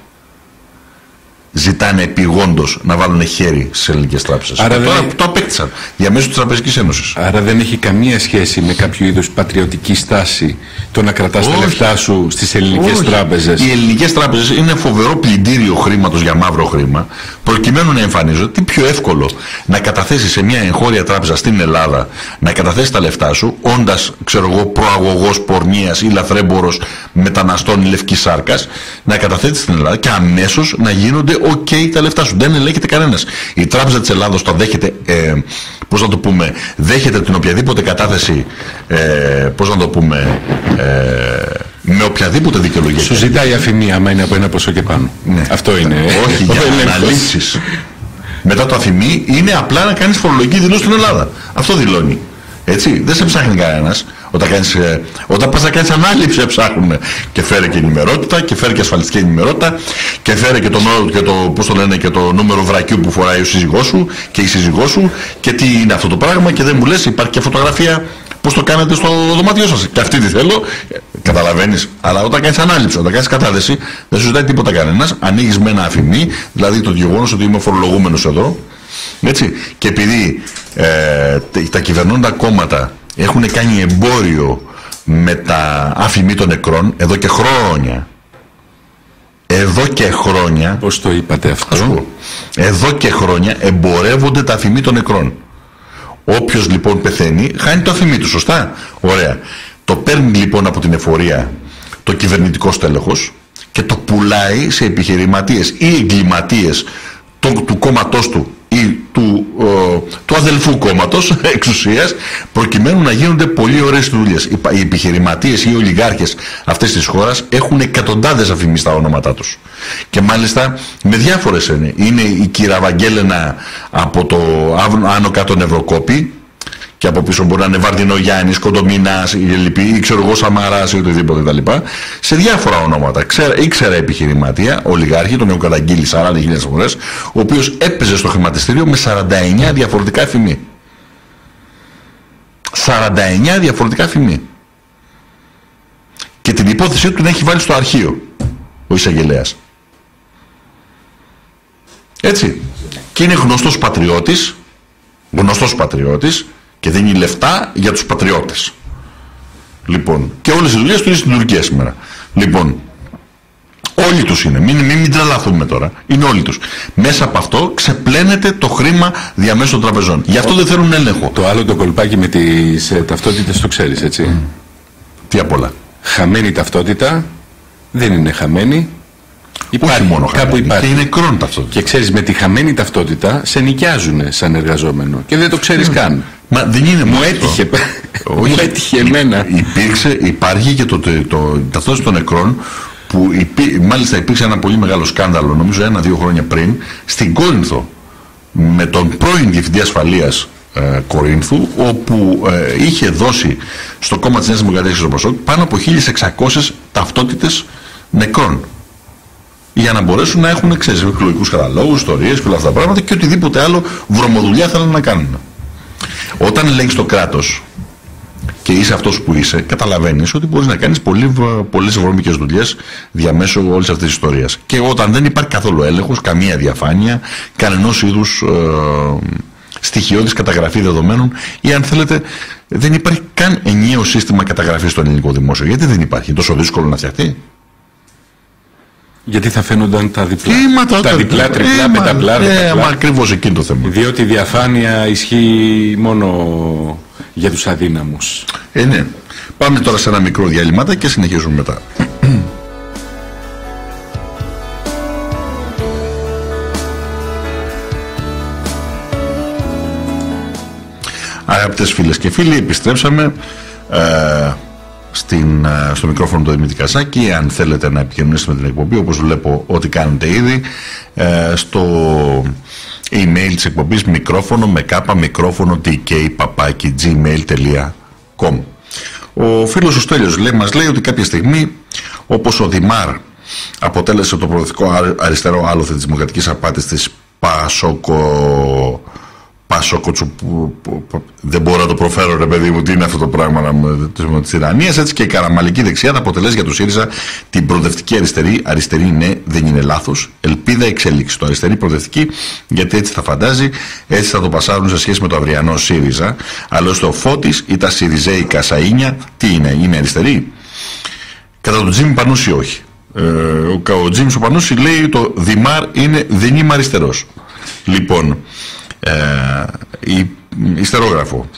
ζητάνε επιγόντως να βάλουν χέρι στις ελληνικές τράπεζες. Άρα δεν Τώρα είναι- το απέκτησαν διαμέσου της Τραπεζικής Ένωσης. Άρα δεν έχει καμία σχέση με κάποιο είδους πατριωτική στάση το να κρατάς τα Όχι. λεφτά σου στις ελληνικές Όχι. τράπεζες; Οι ελληνικές τράπεζες είναι φοβερό πλυντήριο χρήματος για μαύρο χρήμα, προκειμένου να εμφανίζονται. Τι πιο εύκολο να καταθέσεις σε μια εγχώρια τράπεζα στην Ελλάδα, να καταθέσεις τα λεφτά σου, όντας, ξέρω εγώ, προαγωγός πορνείας ή λαθρέμπορος μεταναστών ή λευκής σάρκας, να καταθέτεις στην Ελλάδα και αμέσως να γίνονται OK τα λεφτά σου. Δεν ελέγχεται κανένας. Η Τράπεζα της Ελλάδος τα δέχεται, ε, πώς να το πούμε, δέχεται την οποιαδήποτε κατάθεση, ε, πώς να το πούμε, ε, με οποιαδήποτε δικαιολογία. Σου ζητάει αφημία άμα είναι από ένα ποσό και πάνω. Ναι. Αυτό είναι. Όχι, ο για έλεγχος. αναλήψεις. Μετά το αφημί είναι απλά να κάνεις φορολογική δηλώση στην Ελλάδα. Αυτό δηλώνει. Έτσι, δεν σε ψάχνει κανένας. Όταν, κάνεις, ε, όταν πας να κάνεις ανάληψη σε ψάχνουν και φέρε και ενημερότητα και φέρε και ασφαλιστική ενημερότητα και φέρε και το, νο- και το, πώς το, λένε, και το νούμερο βρακιού που φοράει ο σύζυγός σου και η σύζυγός σου και τι είναι αυτό το πράγμα και δεν μου λες υπάρχει και φωτογραφία πώς το κάνετε στο δωμάτιό σας. Και αυτή τη θέλω, ε, καταλαβαίνεις. Αλλά όταν κάνεις ανάληψη, όταν κάνεις κατάθεση, δεν σου ζητάει τίποτα κανένας. Ανοίγεις με ένα αφημί, δηλαδή το γεγονός ότι είμαι φορολογούμενος εδώ, έτσι. Και επειδή ε, τε- τα κυβερνώντα κόμματα έχουν κάνει εμπόριο με τα αφημί των νεκρών εδώ και χρόνια. Εδώ και χρόνια. Πώς το είπατε Ας αυτό. πω, εδώ και χρόνια εμπορεύονται τα αφημί των νεκρών. Όποιος λοιπόν πεθαίνει, χάνει το αφημί του, σωστά; Ωραία. Το παίρνει λοιπόν από την εφορία το κυβερνητικό στέλεχος και το πουλάει σε επιχειρηματίες ή εγκληματίες του, του κόμματός του ή του, ε, του αδελφού κόμματος [laughs] εξουσίας προκειμένου να γίνονται πολύ ωραίες δουλειές. Οι, πα- οι επιχειρηματίες ή οι ολιγάρχες αυτές της χώρας έχουν εκατοντάδες αφημί στα ονόματά τους. Και μάλιστα με διάφορες είναι. Είναι η κυρα Βαγγέλενα από το Άβ- άνω κάτω Νευροκόπη και από πίσω μπορεί να είναι Βαρδινό Γιάννης, Κοντομινά ή ξέρω εγώ Σαμαράς ή οτιδήποτε κτλ. Σε διάφορα ονόματα. Ξέρα, ήξερα επιχειρηματία, ολιγάρχη, τον έχω καταγγείλει 40.000 φορές, ο οποίος έπαιζε στο χρηματιστήριο με 49 διαφορετικά φημί. 49 διαφορετικά φημί. Και την υπόθεσή του την έχει βάλει στο αρχείο ο εισαγγελέας. Έτσι. Και είναι γνωστός πατριώτης, γνωστός πατριώτης και δίνει λεφτά για τους πατριώτες. Λοιπόν, και όλες οι δουλειές του είναι στην Τουρκία σήμερα. Λοιπόν, όλοι τους είναι, μην, μην, μην τρελαθούμε τώρα, είναι όλοι τους. Μέσα από αυτό ξεπλένεται το χρήμα διαμέσου των τραπεζών. Γι' αυτό δεν θέλουν έλεγχο. Το άλλο το κολπάκι με τις ε, ταυτότητες το ξέρεις, έτσι. Τι απ' όλα. Χαμένη ταυτότητα δεν είναι χαμένη, Υπάρχει μόνο κάπου χαμένη. υπάρχει. Και είναι κρόν ταυτότητα. Και ξέρεις με τη χαμένη ταυτότητα σε νοικιάζουν σαν εργαζόμενο και δεν το ξέρεις καν. Μα δεν είναι Μου μόνο έτυχε, αυτό. μου έτυχε εμένα. Υπήρξε, υπάρχει και το, το, το, ταυτότητα των νεκρών που υπή, μάλιστα υπήρξε ένα πολύ μεγάλο σκάνδαλο, νομίζω ένα-δύο χρόνια πριν, στην Κόρινθο με τον πρώην Διευθυντή Ασφαλείας ε, Κορίνθου, όπου ε, είχε δώσει στο κόμμα της Νέας Δημοκρατίας και στο Πασόκ πάνω από 1.600 ταυτότητες νεκρών για να μπορέσουν να έχουν ξέρεις, εκλογικούς καταλόγους, ιστορίες και όλα αυτά τα πράγματα και οτιδήποτε άλλο βρωμοδουλειά θέλουν να κάνουν. Όταν ελέγχεις το κράτος και είσαι αυτός που είσαι, καταλαβαίνεις ότι μπορείς να κάνεις πολύ, β- πολλές βρώμικες δουλειές διαμέσου όλης αυτής της ιστορίας. Και όταν δεν υπάρχει καθόλου έλεγχος, καμία διαφάνεια, κανενός είδους ε, στοιχειώδης καταγραφή δεδομένων ή αν θέλετε δεν υπάρχει καν ενιαίο σύστημα καταγραφής στο ελληνικό δημόσιο. Γιατί δεν υπάρχει, είναι τόσο δύσκολο να φτιαχτεί; Γιατί θα φαίνονταν τα διπλά. Ε, μα τα τα- διπλά, ε, τριπλά, μα- πενταπλά, Ε, δεκαπλά. μα ακριβώς εκείνο το θέμα. Διότι η διαφάνεια ισχύει μόνο για τους αδύναμους. Ε, ναι. Πάμε τώρα σε ένα μικρό διαλύματα και συνεχίζουμε μετά. Αγαπητές φίλες και φίλοι, επιστρέψαμε ε, στην, ε, στο μικρόφωνο του Δημήτρη Κασάκη. Αν θέλετε να επικοινωνήσετε με την εκπομπή, όπως βλέπω ότι κάνετε ήδη, ε, στο email της εκπομπής μικρόφωνο με κάπα μικρόφωνο tk παπάκι gmail.com Ο φίλος ο Στέλιος λέει, μας λέει ότι κάποια στιγμή όπως ο Δημάρ αποτέλεσε το προοδευτικό αρ- αριστερό άλοθη της δημοκρατικής απάτης της Πασόκο Πασόκοτσου που, που- που- δεν μπορώ να το προφέρω ρε παιδί μου τι είναι αυτό το πράγμα να μου- της, της τυραννίας έτσι και η καραμαλική δεξιά θα αποτελέσει για το ΣΥΡΙΖΑ την προοδευτική αριστερή αριστερή ναι δεν είναι λάθος ελπίδα εξέλιξη το αριστερή προοδευτική γιατί έτσι θα φαντάζει έτσι θα το πασάρουν σε σχέση με το αυριανό ΣΥΡΙΖΑ αλλά στο Φώτης ή τα ΣΥΡΙΖΑΙΚΑ Σαΐνια τι είναι είναι αριστερή; Κατά τον Τζίμι Πανούση όχι. Ε, ο, κα- ο Τζίμις ο Πανούση λέει το Δημάρ είναι, δεν είμαι αριστερός. Λοιπόν, ε, η, ιστερόγραφο.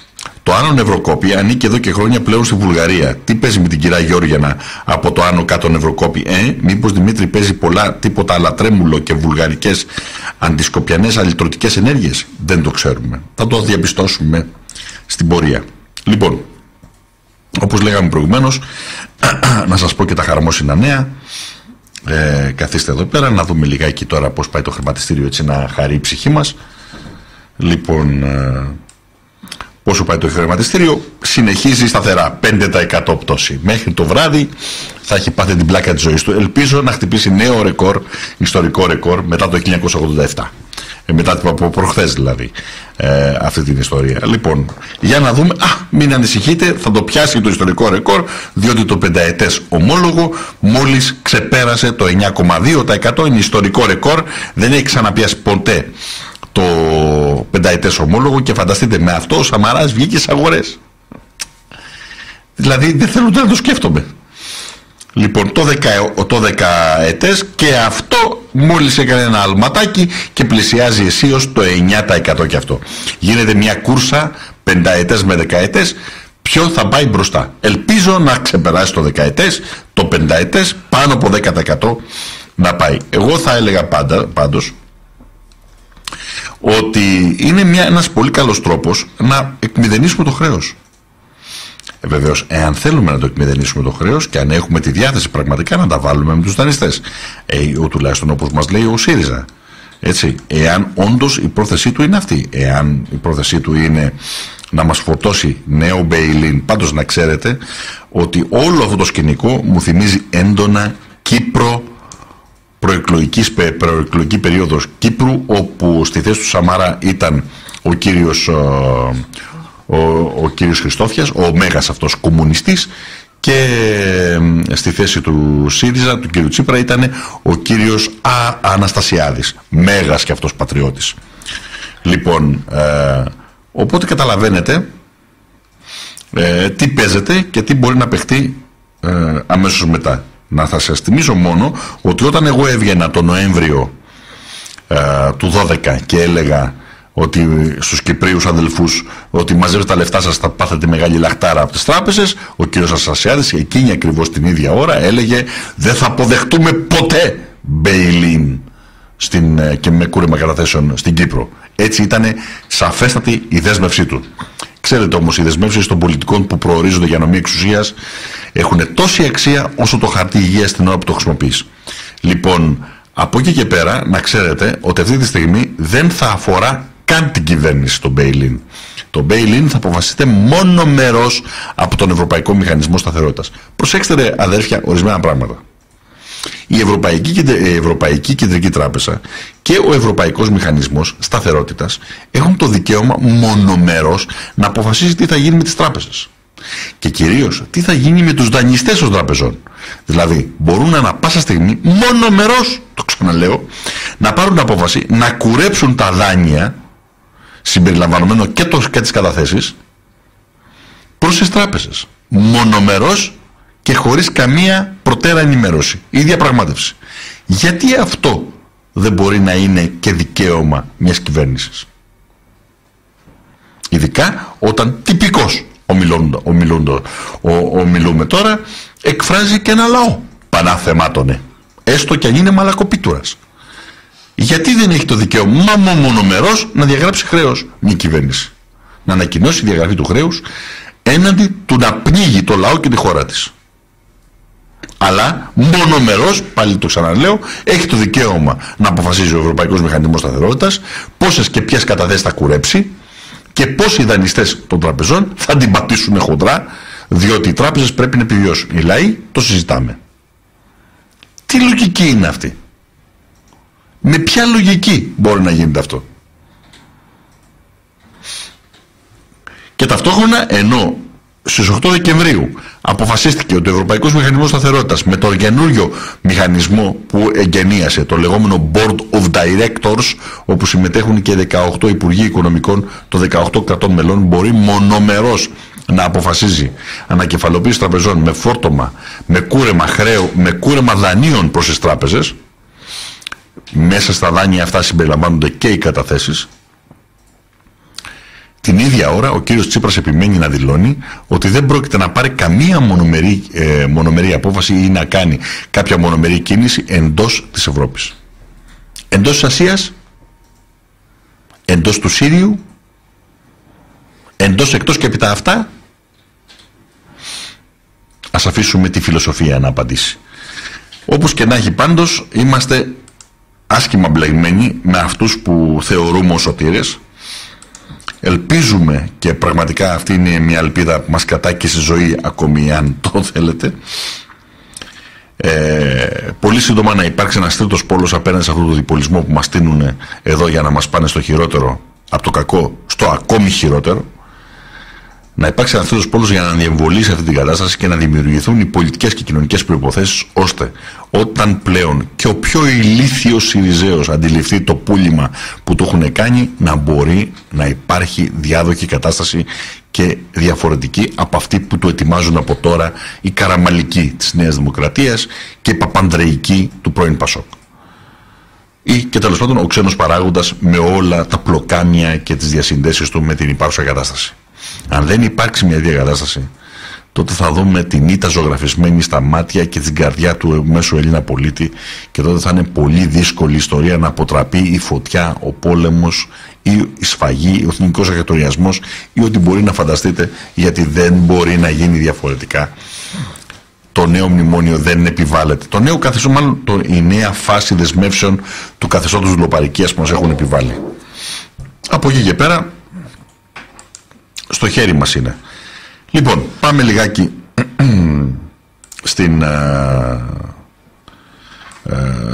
Το Άνω Νευροκόπη ανήκει εδώ και χρόνια πλέον στη Βουλγαρία. Τι παίζει με την κυρία Γιώργιανα από το Άνω Κάτω Νευροκόπη, ε; Μήπως Δημήτρη παίζει πολλά τίποτα αλλά τρέμουλο και βουλγαρικές αντισκοπιανές αλυτρωτικές ενέργειες; Δεν το ξέρουμε. Θα το διαπιστώσουμε στην πορεία. Λοιπόν, όπως λέγαμε προηγουμένως, [clears throat] να σας πω και τα χαρμόσυνα νέα. Ε, καθίστε εδώ πέρα να δούμε λιγάκι τώρα πώς πάει το χρηματιστήριο έτσι να χαρεί η ψυχή μας. Λοιπόν, ε, πόσο πάει το χρηματιστήριο, συνεχίζει σταθερά 5% πτώση. Μέχρι το βράδυ θα έχει πάθει την πλάκα της ζωής του. Ελπίζω να χτυπήσει νέο ρεκόρ, ιστορικό ρεκόρ μετά το 1987. Ε, μετά από προχθές δηλαδή ε, αυτή την ιστορία. Λοιπόν, για να δούμε, α, μην ανησυχείτε, θα το πιάσει το ιστορικό ρεκόρ, διότι το πενταετές ομόλογο μόλις ξεπέρασε το 9,2%, είναι ιστορικό ρεκόρ, δεν έχει ξαναπιάσει ποτέ το πενταετές ομόλογο και φανταστείτε με αυτό ο Σαμαράς βγήκε στις αγορές. Δηλαδή δεν θέλω ούτε να το σκέφτομαι. Λοιπόν, το, δεκα, το δεκαετές και αυτό μόλις έκανε ένα αλματάκι και πλησιάζει αισίως το 9% και αυτό. Γίνεται μια κούρσα πενταετές με δεκαετές ποιο θα πάει μπροστά; Ελπίζω να ξεπεράσει το δεκαετές, το πενταετές πάνω από 10% να πάει. Εγώ θα έλεγα πάντα, πάντως ότι είναι μια, ένας πολύ καλός τρόπος να εκμηδενήσουμε το χρέος. Ε, Βεβαίως, εάν θέλουμε να το εκμηδενήσουμε το χρέος και αν έχουμε τη διάθεση πραγματικά να τα βάλουμε με τους δανειστές, ε, ο, τουλάχιστον όπως μας λέει ο ΣΥΡΙΖΑ. Έτσι, εάν όντως η πρόθεσή του είναι αυτή, εάν η πρόθεσή του είναι να μας φορτώσει νέο Μπέιλιν. Πάντως να ξέρετε ότι όλο αυτό το σκηνικό μου θυμίζει έντονα Κύπρο προεκλογικής, προεκλογική περίοδος Κύπρου όπου στη θέση του Σαμάρα ήταν ο κύριος, ε, ο, ο κύριος Χριστόφιας, ο μέγας αυτός κομμουνιστής και στη θέση του ΣΥΡΙΖΑ, του κύριου Τσίπρα ήταν ο κύριος Α, Αναστασιάδης, μέγας και αυτός πατριώτης. Λοιπόν, ε, οπότε καταλαβαίνετε ε, τι παίζεται και τι μπορεί να παιχτεί ε, αμέσως μετά. Να θα σας θυμίσω μόνο ότι όταν εγώ έβγαινα το Νοέμβριο ε, του 12 και έλεγα ότι στους Κυπρίους αδελφούς ότι μαζεύετε τα λεφτά σας θα πάθετε μεγάλη λαχτάρα από τις τράπεζες ο κύριος Ασασιάδης εκείνη ακριβώς την ίδια ώρα έλεγε δεν θα αποδεχτούμε ποτέ bail-in στην, ε, και με κούρεμα καταθέσεων στην Κύπρο έτσι ήταν σαφέστατη η δέσμευσή του Ξέρετε όμως οι δεσμεύσεις των πολιτικών που προορίζονται για νομή εξουσίας έχουν τόση αξία όσο το χαρτί υγείας στην ώρα που το χρησιμοποιείς. Λοιπόν, από εκεί και πέρα να ξέρετε ότι αυτή τη στιγμή δεν θα αφορά καν την κυβέρνηση το bail-in. Το bail-in θα αποφασίζεται μόνο μέρος από τον Ευρωπαϊκό Μηχανισμό Σταθερότητας. Προσέξτε ρε αδέρφια ορισμένα πράγματα. Η Ευρωπαϊκή, η Ευρωπαϊκή Κεντρική Τράπεζα και ο Ευρωπαϊκός Μηχανισμός Σταθερότητας έχουν το δικαίωμα μονομερός να αποφασίσει τι θα γίνει με τις τράπεζες. Και κυρίως τι θα γίνει με τους δανειστές των τραπεζών. Δηλαδή μπορούν ανα πάσα στιγμή μονομερός, το ξαναλέω, να πάρουν απόφαση να κουρέψουν τα δάνεια συμπεριλαμβανομένο και, το, και τις καταθέσεις προς τις τράπεζες. Μονομερός και χωρίς καμία προτέρα ενημέρωση ή διαπραγμάτευση. Γιατί αυτό δεν μπορεί να είναι και δικαίωμα μιας κυβέρνησης; Ειδικά όταν τυπικός ο, μιλούμε τώρα εκφράζει και ένα λαό πανάθεμάτωνε. Έστω και αν είναι μαλακοπίτουρας. Γιατί δεν έχει το δικαίωμα μονομερός να διαγράψει χρέος μια κυβέρνηση; Να ανακοινώσει τη διαγραφή του χρέους έναντι του να πνίγει το λαό και τη χώρα της αλλά μονομερός, πάλι το ξαναλέω, έχει το δικαίωμα να αποφασίζει ο Ευρωπαϊκός Μηχανισμός Σταθερότητας πόσες και ποιες καταθέσεις θα κουρέψει και πόσοι δανειστές των τραπεζών θα την πατήσουν χοντρά διότι οι τράπεζες πρέπει να επιβιώσουν. Οι λαοί το συζητάμε. Τι λογική είναι αυτή; Με ποια λογική μπορεί να γίνεται αυτό; Και ταυτόχρονα ενώ στις 8 Δεκεμβρίου αποφασίστηκε ότι ο Ευρωπαϊκός Μηχανισμός Σταθερότητας με τον καινούριο μηχανισμό που εγκαινίασε, το λεγόμενο Board of Directors, όπου συμμετέχουν και 18 Υπουργοί Οικονομικών των 18 κρατών μελών, μπορεί μονομερός να αποφασίζει ανακεφαλοποίηση τραπεζών με φόρτωμα, με κούρεμα χρέου, με κούρεμα δανείων προς τις τράπεζες, μέσα στα δάνεια αυτά συμπεριλαμβάνονται και οι καταθέσεις, την ίδια ώρα ο κύριος Τσίπρας επιμένει να δηλώνει ότι δεν πρόκειται να πάρει καμία μονομερή, ε, μονομερή απόφαση ή να κάνει κάποια μονομερή κίνηση εντός της Ευρώπης. Εντός της Ασίας, εντός του Σύριου, εντός εκτός και επί αυτά. Ας αφήσουμε τη φιλοσοφία να απαντήσει. Όπως και να έχει πάντως είμαστε άσχημα μπλεγμένοι με αυτούς που θεωρούμε ως σωτήρες Ελπίζουμε και πραγματικά αυτή είναι μια ελπίδα που μας κρατάει και στη ζωή ακόμη αν το [laughs] θέλετε. Ε, πολύ σύντομα να υπάρξει ένας τρίτος πόλος απέναντι σε αυτό το διπολισμό που μας στείλουν εδώ για να μας πάνε στο χειρότερο από το κακό στο ακόμη χειρότερο να υπάρξει ένα τρίτο πόλος για να διεμβολήσει αυτή την κατάσταση και να δημιουργηθούν οι πολιτικές και κοινωνικές προποθέσει ώστε όταν πλέον και ο πιο ηλίθιος Σιριζέος αντιληφθεί το πούλημα που του έχουν κάνει να μπορεί να υπάρχει διάδοχη κατάσταση και διαφορετική από αυτή που του ετοιμάζουν από τώρα η καραμαλική της Νέας Δημοκρατίας και η παπανδρεϊκή του πρώην Πασόκ. Ή και τέλος πάντων ο ξένος παράγοντας με όλα τα πλοκάμια και τις διασυνδέσεις του με την υπάρχουσα κατάσταση. Αν δεν υπάρξει μια διακατάσταση, τότε θα δούμε την ήττα ζωγραφισμένη στα μάτια και την καρδιά του μέσου Έλληνα πολίτη και τότε θα είναι πολύ δύσκολη η ιστορία να αποτραπεί η φωτιά, ο πόλεμος ή η σφαγή, ο εθνικός αγιατοριασμός ή ό,τι μπορεί να φανταστείτε γιατί δεν μπορεί να γίνει διαφορετικά. Το νέο μνημόνιο δεν επιβάλλεται. Το νέο καθεστώς, μάλλον το, η νέα φάση δεσμεύσεων του καθεστώτος δουλοπαρικίας που μας έχουν επιβάλει. Από εκεί και πέρα στο χέρι μας είναι. Λοιπόν, πάμε λιγάκι [clears throat] στην,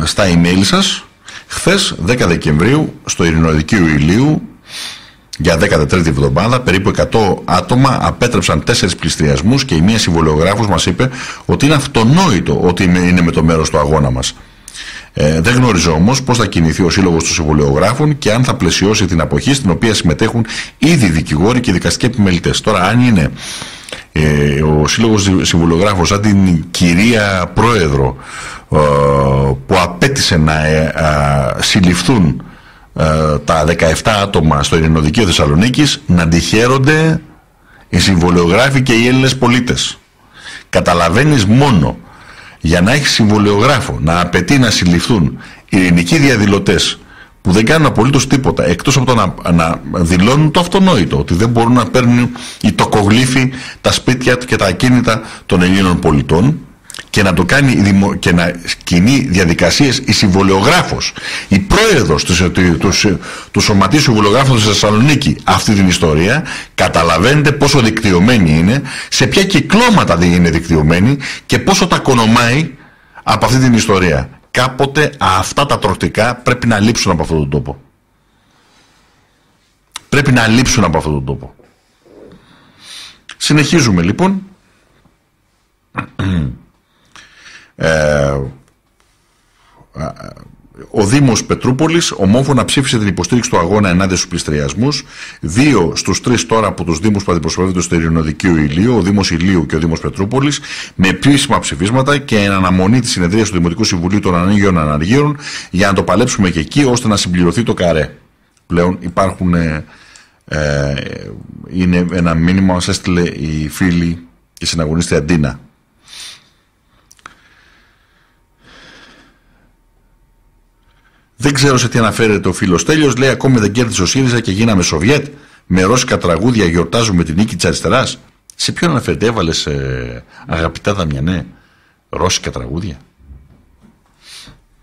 στα email σας. Χθες, 10 Δεκεμβρίου, στο Ειρηνοδικείο Ηλίου, για 13η εβδομάδα, περίπου 100 άτομα απέτρεψαν τέσσερις πληστριασμούς και η μία συμβολιογράφος μας είπε ότι είναι αυτονόητο ότι είναι με το μέρος του αγώνα μας. Ε, δεν γνωρίζω όμως πώς θα κινηθεί ο Σύλλογος των Συμβολιογράφων και αν θα πλαισιώσει την αποχή στην οποία συμμετέχουν ήδη δικηγόροι και δικαστικοί επιμελητές. Τώρα, αν είναι ε, ο Σύλλογος Συμβολιογράφων σαν την κυρία Πρόεδρο ε, που απέτησε να ε, συλληφθούν τα 17 άτομα στο Ειρηνοδικείο Θεσσαλονίκης να αντιχαίρονται οι συμβολιογράφοι και οι Έλληνες πολίτες. Καταλαβαίνεις μόνο για να έχει συμβολιογράφο να απαιτεί να συλληφθούν ειρηνικοί διαδηλωτές που δεν κάνουν απολύτως τίποτα εκτός από το να, να δηλώνουν το αυτονόητο ότι δεν μπορούν να παίρνουν οι τοκογλύφοι τα σπίτια και τα ακίνητα των Ελλήνων πολιτών και να το κάνει και να κινεί διαδικασίες η συμβολιογράφος, η πρόεδρος του, του, του Σωματείου Συμβολιογράφων της Θεσσαλονίκη αυτή την ιστορία, καταλαβαίνετε πόσο δικτυωμένη είναι, σε ποια κυκλώματα είναι δικτυωμένη και πόσο τα κονομάει από αυτή την ιστορία. Κάποτε αυτά τα τροχτικά πρέπει να λείψουν από αυτόν τον τόπο. Πρέπει να λείψουν από αυτόν τον τόπο. Συνεχίζουμε λοιπόν. Ε, ο Δήμος Πετρούπολης ομόφωνα ψήφισε την υποστήριξη του αγώνα ενάντια στους πληστριασμού. Δύο στους τρεις τώρα από τους Δήμους που αντιπροσωπεύονται στο Ειρηνοδικείο Ηλίου, ο Δήμος Ηλίου και ο Δήμος Πετρούπολης, με επίσημα ψηφίσματα και εν αναμονή της συνεδρίας του Δημοτικού Συμβουλίου των Ανοίγιων Αναργείων για να το παλέψουμε και εκεί ώστε να συμπληρωθεί το καρέ. Πλέον υπάρχουν. Ε, ε είναι ένα μήνυμα, μας έστειλε η φίλη και συναγωνίστρια Ντίνα Δεν ξέρω σε τι αναφέρεται ο φίλος Τέλειο. Λέει ακόμη δεν κέρδισε ο ΣΥΡΙΖΑ και γίναμε Σοβιέτ. Με ρώσικα τραγούδια γιορτάζουμε την νίκη της αριστεράς. Σε ποιον αναφέρεται, έβαλες ε, αγαπητά Δαμιανέ, ρώσικα τραγούδια.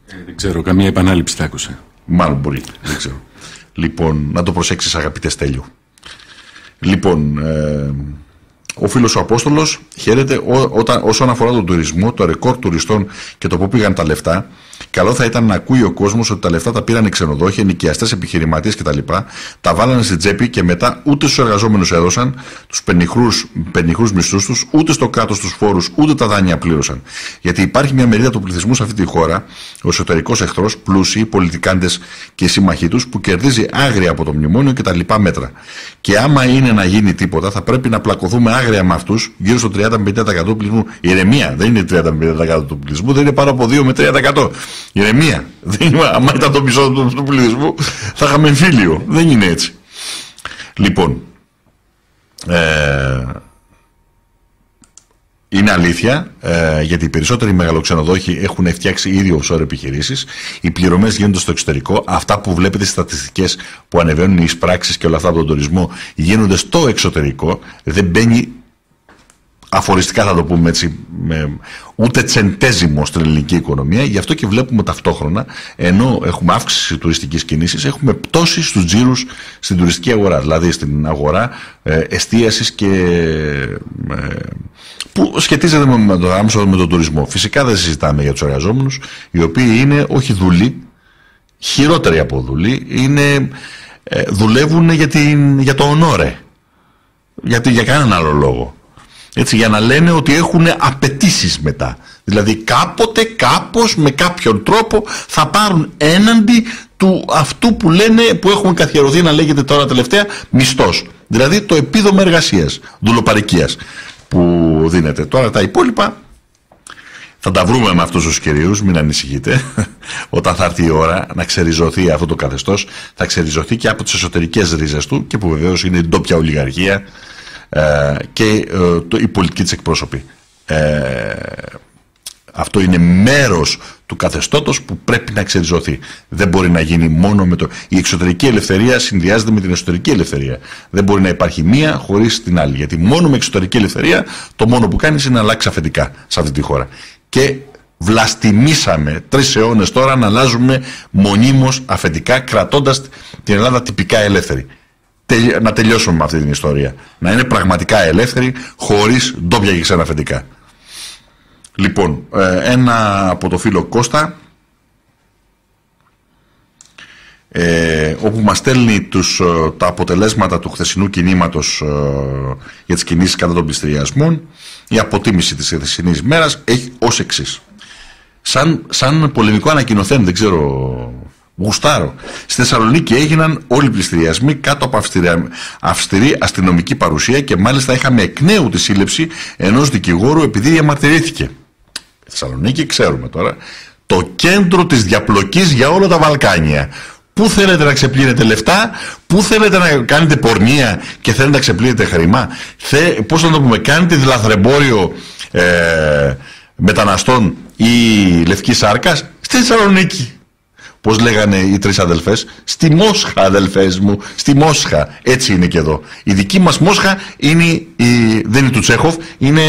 Ε, δεν ξέρω, καμία επανάληψη τα άκουσα. Μάλλον μπορεί, δεν ξέρω. [laughs] λοιπόν, να το προσέξεις, αγαπητέ Στέλιο. Λοιπόν, ε, ο φίλος ο Απόστολος χαίρεται όταν, όσον αφορά τον τουρισμό, το ρεκόρ τουριστών και το που πήγαν τα λεφτά. Καλό θα ήταν να ακούει ο κόσμος ότι τα λεφτά τα πήραν οι ξενοδόχοι, ενοικιαστές, επιχειρηματίες κτλ. Τα βάλανε στην τσέπη και μετά ούτε στους εργαζόμενους έδωσαν τους πενιχρούς μισθούς τους, ούτε στο κράτος τους φόρους, ούτε τα δάνεια πλήρωσαν. Γιατί υπάρχει μια μερίδα του πληθυσμού σε αυτή τη χώρα, ο εσωτερικός εχθρός, πλούσιοι, πολιτικάντες και οι σύμμαχοί τους, που κερδίζει άγρια από το μνημόνιο και τα λοιπά μέτρα. Και άμα είναι να γίνει τίποτα, θα πρέπει να πλακωθούμε άγρια με αυτούς, γύρω στο 30-50% του πληθυσμού. Ηρεμία, δεν είναι 30-50% του πληθυσμού, δεν είναι πάνω από 2 με 3%. Ηρεμία. Δεν είναι, άμα ήταν το μισό του πληθυσμού, θα είχαμε εμφύλιο. Δεν είναι έτσι. Λοιπόν, ε, είναι αλήθεια, ε, γιατί οι περισσότεροι μεγαλοξενοδόχοι έχουν φτιάξει ήδη offshore επιχειρήσεις. Οι πληρωμές γίνονται στο εξωτερικό. Αυτά που βλέπετε στι στατιστικές που ανεβαίνουν, οι πράξει και όλα αυτά από τον τουρισμό γίνονται στο εξωτερικό. Δεν μπαίνει αφοριστικά θα το πούμε έτσι, με, ούτε τσεντέζιμο στην ελληνική οικονομία. Γι' αυτό και βλέπουμε ταυτόχρονα, ενώ έχουμε αύξηση τουριστικής κίνησης, έχουμε πτώση στους τζίρους στην τουριστική αγορά, δηλαδή στην αγορά ε, εστίασης και ε, που σχετίζεται με, το άμεσο με τον τουρισμό. Φυσικά δεν συζητάμε για τους εργαζόμενους, οι οποίοι είναι όχι δουλοί, χειρότεροι από δουλοί, είναι, ε, δουλεύουν για, την, για το ονόρε. Γιατί για κανέναν άλλο λόγο. Έτσι, για να λένε ότι έχουν απαιτήσεις μετά. Δηλαδή κάποτε, κάπως, με κάποιον τρόπο θα πάρουν έναντι του αυτού που λένε, που έχουμε καθιερωθεί να λέγεται τώρα τελευταία, μισθός. Δηλαδή το επίδομα εργασίας, δουλοπαρικίας που δίνεται. Τώρα τα υπόλοιπα θα τα βρούμε με αυτούς τους κυρίους, μην ανησυχείτε. [laughs] Όταν θα έρθει η ώρα να ξεριζωθεί αυτό το καθεστώς, θα ξεριζωθεί και από τις εσωτερικές ρίζες του και που βεβαίως είναι η ντόπια ολιγαρχία ε, και ε, η πολιτική της εκπρόσωπη. Ε, αυτό είναι μέρος του καθεστώτος που πρέπει να εξεριζωθεί. Δεν μπορεί να γίνει μόνο με το... Η εξωτερική ελευθερία συνδυάζεται με την εσωτερική ελευθερία. Δεν μπορεί να υπάρχει μία χωρίς την άλλη. Γιατί μόνο με εξωτερική ελευθερία το μόνο που κάνεις είναι να αλλάξεις αφεντικά σε αυτή τη χώρα. Και βλαστημίσαμε τρεις αιώνες τώρα να αλλάζουμε μονίμως αφεντικά κρατώντας την Ελλάδα τυπικά ελεύθερη. Να τελειώσουμε με αυτή την ιστορία. Να είναι πραγματικά ελεύθεροι, χωρίς ντόπια και ξένα αφεντικά. Λοιπόν, ε, ένα από το φίλο Κώστα, ε, όπου μας στέλνει τους, ε, τα αποτελέσματα του χθεσινού κινήματος για τις κινήσεις κατά των πληστηριασμών, η αποτίμηση της χθεσινής μέρας έχει ως εξής. Σαν, σαν πολεμικό ανακοινωθέν, δεν ξέρω Γουστάρω. Στη Θεσσαλονίκη έγιναν όλοι οι πληστηριασμοί κάτω από αυστηρή αστυνομική παρουσία και μάλιστα είχαμε εκ νέου τη σύλληψη ενός δικηγόρου επειδή διαμαρτυρήθηκε. Θεσσαλονίκη, ξέρουμε τώρα, το κέντρο της διαπλοκής για όλα τα Βαλκάνια. Πού θέλετε να ξεπλύνετε λεφτά, πού θέλετε να κάνετε πορνεία και θέλετε να ξεπλύνετε χρήμα. Θε, πώς να το πούμε, κάνετε λαθρεμπόριο ε, μεταναστών ή λευκή σάρκας; Στη Θεσσαλονίκη. Πώς λέγανε οι τρεις αδελφές, στη Μόσχα αδελφές μου, στη Μόσχα. Έτσι είναι και εδώ. Η δική μας Μόσχα είναι η, δεν είναι του Τσέχοφ, είναι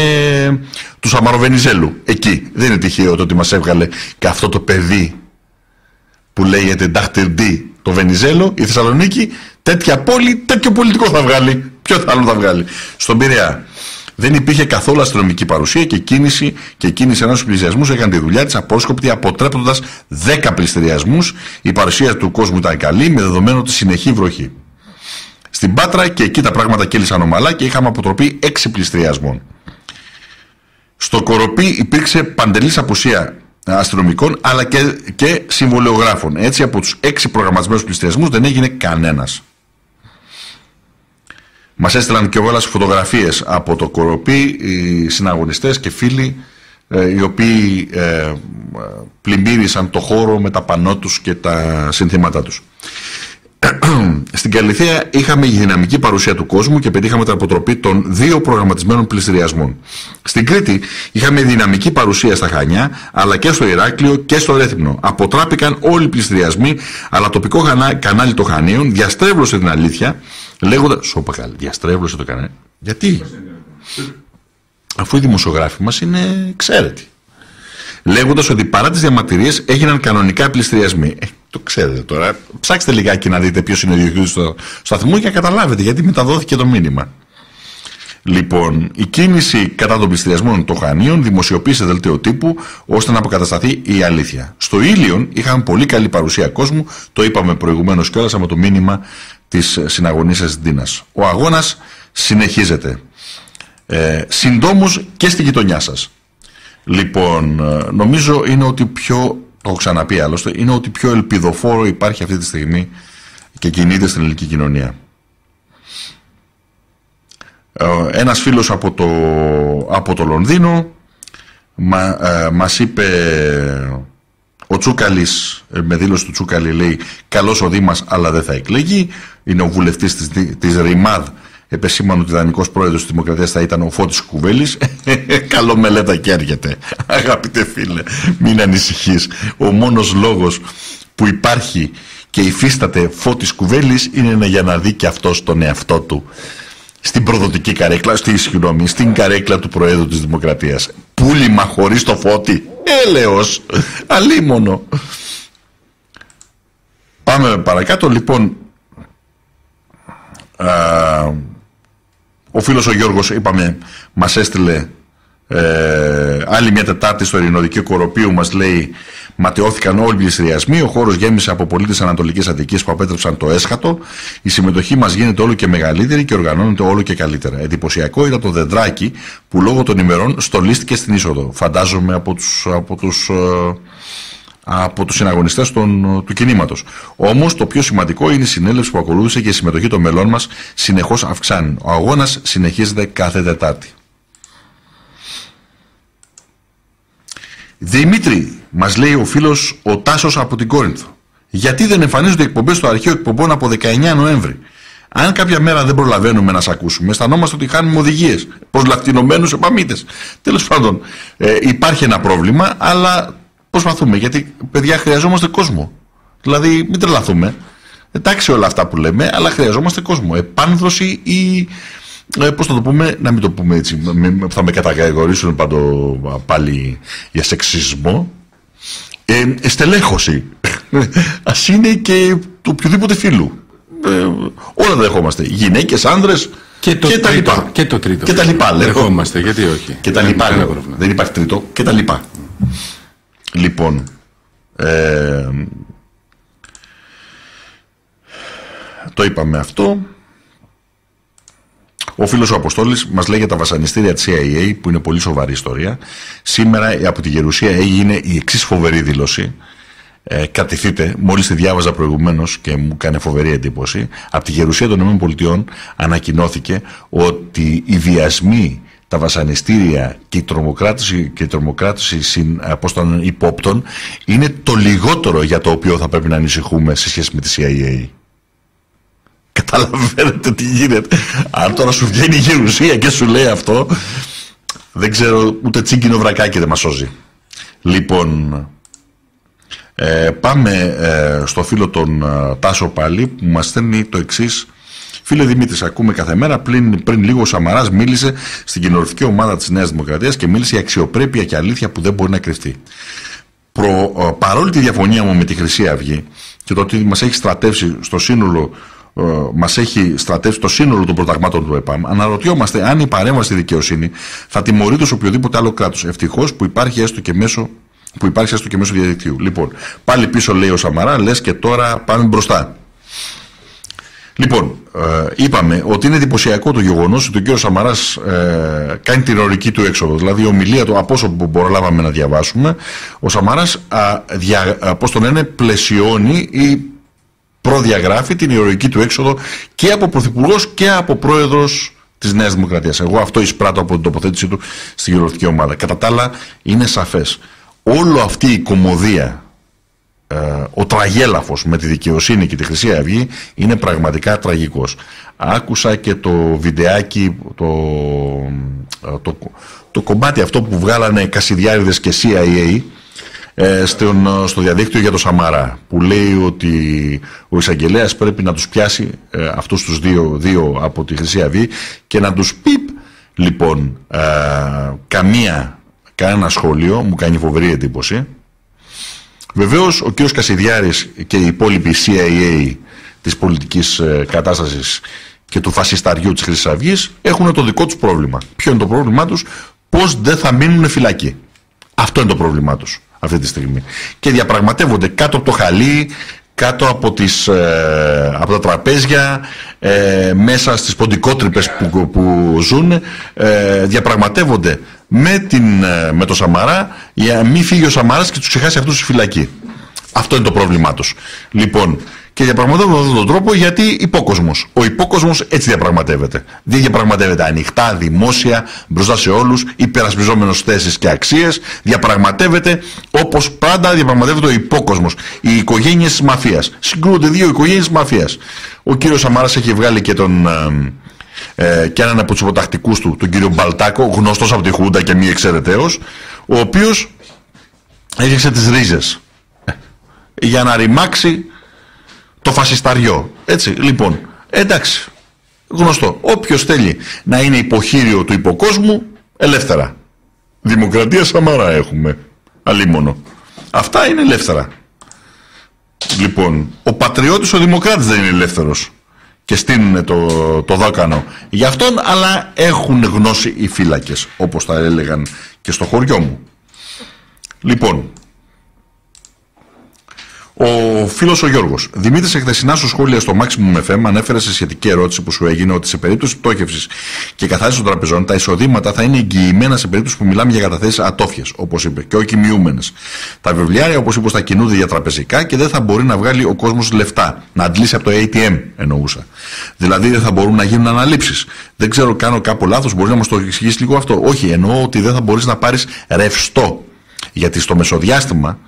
του Σαμαροβενιζέλου. Εκεί. Δεν είναι τυχαίο το ότι μας έβγαλε και αυτό το παιδί που λέγεται Νταχτερντή το Βενιζέλο, η Θεσσαλονίκη, τέτοια πόλη, τέτοιο πολιτικό θα βγάλει. Ποιο άλλο θα βγάλει. Στον Πειραιά. Δεν υπήρχε καθόλου αστυνομική παρουσία και κίνηση και κίνηση ενός πληστηριασμού έκανε τη δουλειά της απόσκοπτη, αποτρέποντας 10 πληστηριασμούς. Η παρουσία του κόσμου ήταν καλή, με δεδομένο τη συνεχή βροχή. Στην Πάτρα και εκεί τα πράγματα κύλησαν ομαλά και είχαμε αποτροπή 6 πληστηριασμών. Στο Κοροπή υπήρξε παντελής απουσία αστυνομικών αλλά και, και συμβολεογράφων. Έτσι από τους 6 προγραμματισμένους πληστηριασμούς δεν έγινε κανένας. Μας έστειλαν και όλες φωτογραφίες από το Κοροπή, οι συναγωνιστές και φίλοι ε, οι οποίοι ε, πλημμύρισαν το χώρο με τα πανό τους και τα συνθήματά τους. [clears throat] Στην Καλυθέα είχαμε η δυναμική παρουσία του κόσμου και πετύχαμε την αποτροπή των δύο προγραμματισμένων πληστηριασμών. Στην Κρήτη είχαμε δυναμική παρουσία στα Χανιά, αλλά και στο Ηράκλειο και στο Ρέθυμνο. Αποτράπηκαν όλοι οι πληστηριασμοί, αλλά τοπικό κανάλι των Χανίων διαστρέβλωσε την αλήθεια, λέγοντας. Σώπα καλή, διαστρέβλωσε το κανάλι. Γιατί; Αφού οι δημοσιογράφοι μας είναι εξαίρετοι λέγοντας ότι παρά τις διαμαρτυρίες έγιναν κανονικά πληστηριασμοί. Ε, το ξέρετε τώρα. Ψάξτε λιγάκι να δείτε ποιος είναι ο διοικητής του σταθμού και καταλάβετε γιατί μεταδόθηκε το μήνυμα. Λοιπόν, η κίνηση κατά των πληστηριασμών των Χανίων δημοσιοποίησε δελτίο τύπου ώστε να αποκατασταθεί η αλήθεια. Στο Ήλιον είχαν πολύ καλή παρουσία κόσμου, το είπαμε προηγουμένως κιόλας από το μήνυμα της συναγωνίσια Δίνας. Ο αγώνας συνεχίζεται. Ε, και στη γειτονιά σας. Λοιπόν, ε, νομίζω είναι ότι πιο, το έχω ξαναπεί άλλωστε, είναι ότι πιο ελπιδοφόρο υπάρχει αυτή τη στιγμή και κινείται στην ελληνική κοινωνία. Ε, ένας φίλος από το, από το Λονδίνο μα, ε, μας είπε ο Τσούκαλης, με δήλωση του Τσούκαλη λέει καλός ο Δήμας αλλά δεν θα εκλεγεί είναι ο βουλευτής της, της ΡΙΜΑΔ επεσήμανε ότι ιδανικό πρόεδρος της Δημοκρατίας θα ήταν ο Φώτης Κουβέλης. [laughs] Καλό μελέτα και έρχεται. [laughs] Αγαπητέ φίλε, μην ανησυχείς. Ο μόνος λόγος που υπάρχει και υφίσταται Φώτης Κουβέλης είναι για να δει και αυτός τον εαυτό του στην προδοτική καρέκλα, στη, συγγνώμη, στην καρέκλα του Προέδρου της Δημοκρατίας. Πούλημα χωρίς το φώτι. Έλεος. Αλίμονο. Πάμε παρακάτω. Λοιπόν, ο φίλος ο Γιώργος, είπαμε, μας έστειλε ε, άλλη μια Τετάρτη στο Ειρηνοδικείο Κοροπίου μας λέει ματαιώθηκαν όλοι οι πληστηριασμοί. Ο χώρος γέμισε από πολίτες Ανατολικής Αττικής που απέτρεψαν το έσχατο. Η συμμετοχή μας γίνεται όλο και μεγαλύτερη και οργανώνεται όλο και καλύτερα. Εντυπωσιακό ήταν το δεντράκι που λόγω των ημερών στολίστηκε στην είσοδο. Φαντάζομαι από τους από τους, ε, από τους συναγωνιστές των, του κινήματος. Όμως το πιο σημαντικό είναι η συνέλευση που ακολούθησε και η συμμετοχή των μελών μας συνεχώς αυξάνει. Ο αγώνας συνεχίζεται κάθε Τετάρτη. Δημήτρη, μας λέει ο φίλος ο Τάσος από την Κόρινθο. Γιατί δεν εμφανίζονται εκπομπές στο αρχείο εκπομπών από 19 Νοέμβρη; Αν κάποια μέρα δεν προλαβαίνουμε να σα ακούσουμε, αισθανόμαστε ότι χάνουμε οδηγίες προ λακτινωμένου επαμήτε. Τέλος πάντων, ε, υπάρχει ένα πρόβλημα, αλλά Προσπαθούμε, γιατί παιδιά χρειαζόμαστε κόσμο. Δηλαδή, μην τρελαθούμε. Εντάξει όλα αυτά που λέμε, αλλά χρειαζόμαστε κόσμο. Επάνδρωση ή. Ε, Πώς θα το πούμε, να μην το πούμε έτσι, θα με καταγορήσουν παντό, πάλι για σεξισμό. Ε, στελέχωση. [laughs] Α είναι και του οποιοδήποτε φίλου. ε, όλα τα δεχόμαστε. Γυναίκες, άνδρες Και το, και τα τρίτο, λοιπά. και το τρίτο. Και τα λοιπά, λέω. Δεχόμαστε, γιατί όχι. Και τα Δεν λοιπά. υπάρχει λέω. κανένα πρόβλημα. Δεν υπάρχει τρίτο. Και τα λοιπά. Λοιπόν. Ε, το είπαμε αυτό. Ο φίλος ο Αποστόλης μας λέει για τα βασανιστήρια της CIA που είναι πολύ σοβαρή ιστορία. Σήμερα από τη Γερουσία έγινε η εξής φοβερή δήλωση. Ε, κατηθείτε, μόλις τη διάβαζα προηγουμένως και μου κάνει φοβερή εντύπωση. Από τη Γερουσία των ΗΠΑ ανακοινώθηκε ότι οι βιασμοί τα βασανιστήρια και η τρομοκράτηση, και η τρομοκράτηση συν, ε, πώς των υπόπτων είναι το λιγότερο για το οποίο θα πρέπει να ανησυχούμε σε σχέση με τη CIA. Καταλαβαίνετε τι γίνεται. Αν τώρα σου βγαίνει η γερουσία και σου λέει αυτό, δεν ξέρω ούτε τσίγκινο βρακάκι δεν μας σώζει. Λοιπόν, ε, πάμε ε, στο φίλο τον ε, Τάσο πάλι που μας στέλνει το εξής. Φίλε Δημήτρης, ακούμε κάθε μέρα. Πριν, πριν λίγο ο Σαμαράς μίλησε στην κοινωνική ομάδα της Νέας Δημοκρατίας και μίλησε για αξιοπρέπεια και αλήθεια που δεν μπορεί να κρυφτεί. Προ, ε, παρόλη τη διαφωνία μου με τη Χρυσή Αυγή και το ότι μας έχει στρατεύσει στο σύνολο ε, μας έχει στρατεύσει το σύνολο των προταγμάτων του ΕΠΑΜ, αναρωτιόμαστε αν η παρέμβαση στη δικαιοσύνη θα τιμωρείται σε οποιοδήποτε άλλο κράτος. Ευτυχώς που υπάρχει έστω και μέσω που υπάρχει έστω και μέσω διαδικτύου. Λοιπόν, πάλι πίσω λέει ο Σαμαρά, λες και τώρα πάμε μπροστά. Λοιπόν, ε, είπαμε ότι είναι εντυπωσιακό το γεγονός ότι ο κ. Σαμαράς ε, κάνει την ορική του έξοδο. Δηλαδή, η ομιλία του, από όσο προλάβαμε να διαβάσουμε, ο Σαμαράς, πώς τον λένε, πλαισιώνει ή προδιαγράφει την ηρωική του έξοδο και από πρωθυπουργός και από πρόεδρος της Νέας Δημοκρατίας. Εγώ αυτό εισπράττω από την τοποθέτησή του στην γεωργική ομάδα. Κατά τα άλλα, είναι σαφές. Όλο αυτή η κομμωδία ε, ο τραγέλαφος με τη δικαιοσύνη και τη Χρυσή Αυγή είναι πραγματικά τραγικός. Άκουσα και το βιντεάκι, το, το, το κομμάτι αυτό που βγάλανε Κασιδιάριδες και CIA ε, στον, στο διαδίκτυο για το Σαμαρά που λέει ότι ο εισαγγελέας πρέπει να τους πιάσει ε, αυτούς τους δύο, δύο από τη Χρυσή Αυγή και να τους πιπ λοιπόν ε, καμία κανένα σχόλιο μου κάνει φοβερή εντύπωση Βεβαίως, ο κ. Κασιδιάρης και η υπόλοιπη CIA της πολιτικής ε, κατάστασης και του φασισταριού της Χρυσής Αυγής έχουν το δικό τους πρόβλημα. Ποιο είναι το πρόβλημά τους, πώς δεν θα μείνουν φυλακοί. Αυτό είναι το πρόβλημά τους αυτή τη στιγμή. Και διαπραγματεύονται κάτω από το χαλί, κάτω από, τις, ε, από τα τραπέζια, ε, μέσα στις ποντικότρυπες που, που ζουν, ε, διαπραγματεύονται με, την, ε, με το Σαμαρά για να μην φύγει ο Σαμαράς και τους ξεχάσει αυτούς στη φυλακή. Αυτό είναι το πρόβλημά τους. Λοιπόν, και διαπραγματεύονται με αυτόν τον τρόπο γιατί υπόκοσμος. Ο υπόκοσμος έτσι διαπραγματεύεται. Δεν διαπραγματεύεται ανοιχτά, δημόσια, μπροστά σε όλους, υπερασπιζόμενος θέσεις και αξίες. Διαπραγματεύεται όπως πάντα διαπραγματεύεται ο υπόκοσμος. Οι οικογένειες της μαφίας. Συγκρούονται δύο οικογένειες της μαφίας. Ο κύριος Σαμάρας έχει βγάλει και τον... Ε, ε, και έναν από τους υποτακτικούς του, τον κύριο Μπαλτάκο, γνωστός από τη Χούντα και μη εξαιρεταίος, ο οποίος έριξε τις ρίζες ε, για να ρημάξει το φασισταριό. Έτσι, λοιπόν, εντάξει, γνωστό. Όποιος θέλει να είναι υποχείριο του υποκόσμου, ελεύθερα. Δημοκρατία Σαμαρά έχουμε. Αλίμονο. Αυτά είναι ελεύθερα. Λοιπόν, ο πατριώτης ο δημοκράτης δεν είναι ελεύθερος και στείλουν το, το δόκανο για αυτόν, αλλά έχουν γνώση οι φύλακες, όπως τα έλεγαν και στο χωριό μου. Λοιπόν, ο φίλος ο Γιώργος. Δημήτρης, εχθεσινά σου σχόλια στο Maximum FM ανέφερε σε σχετική ερώτηση που σου έγινε ότι σε περίπτωση πτώχευσης και καθάρισης των τραπεζών τα εισοδήματα θα είναι εγγυημένα σε περίπτωση που μιλάμε για καταθέσεις ατόφιε, όπως είπε, και όχι μειούμενες. Τα βιβλιάρια, όπως είπε, θα κινούνται για τραπεζικά και δεν θα μπορεί να βγάλει ο κόσμος λεφτά. Να αντλήσει από το ATM, εννοούσα. Δηλαδή δεν θα μπορούν να γίνουν αναλήψεις. Δεν ξέρω, κάνω κάπου λάθος, μπορείς να μας το εξηγήσεις λίγο αυτό. Όχι, εννοώ ότι δεν θα μπορείς να πάρεις ρευστό. Γιατί στο μεσοδιάστημα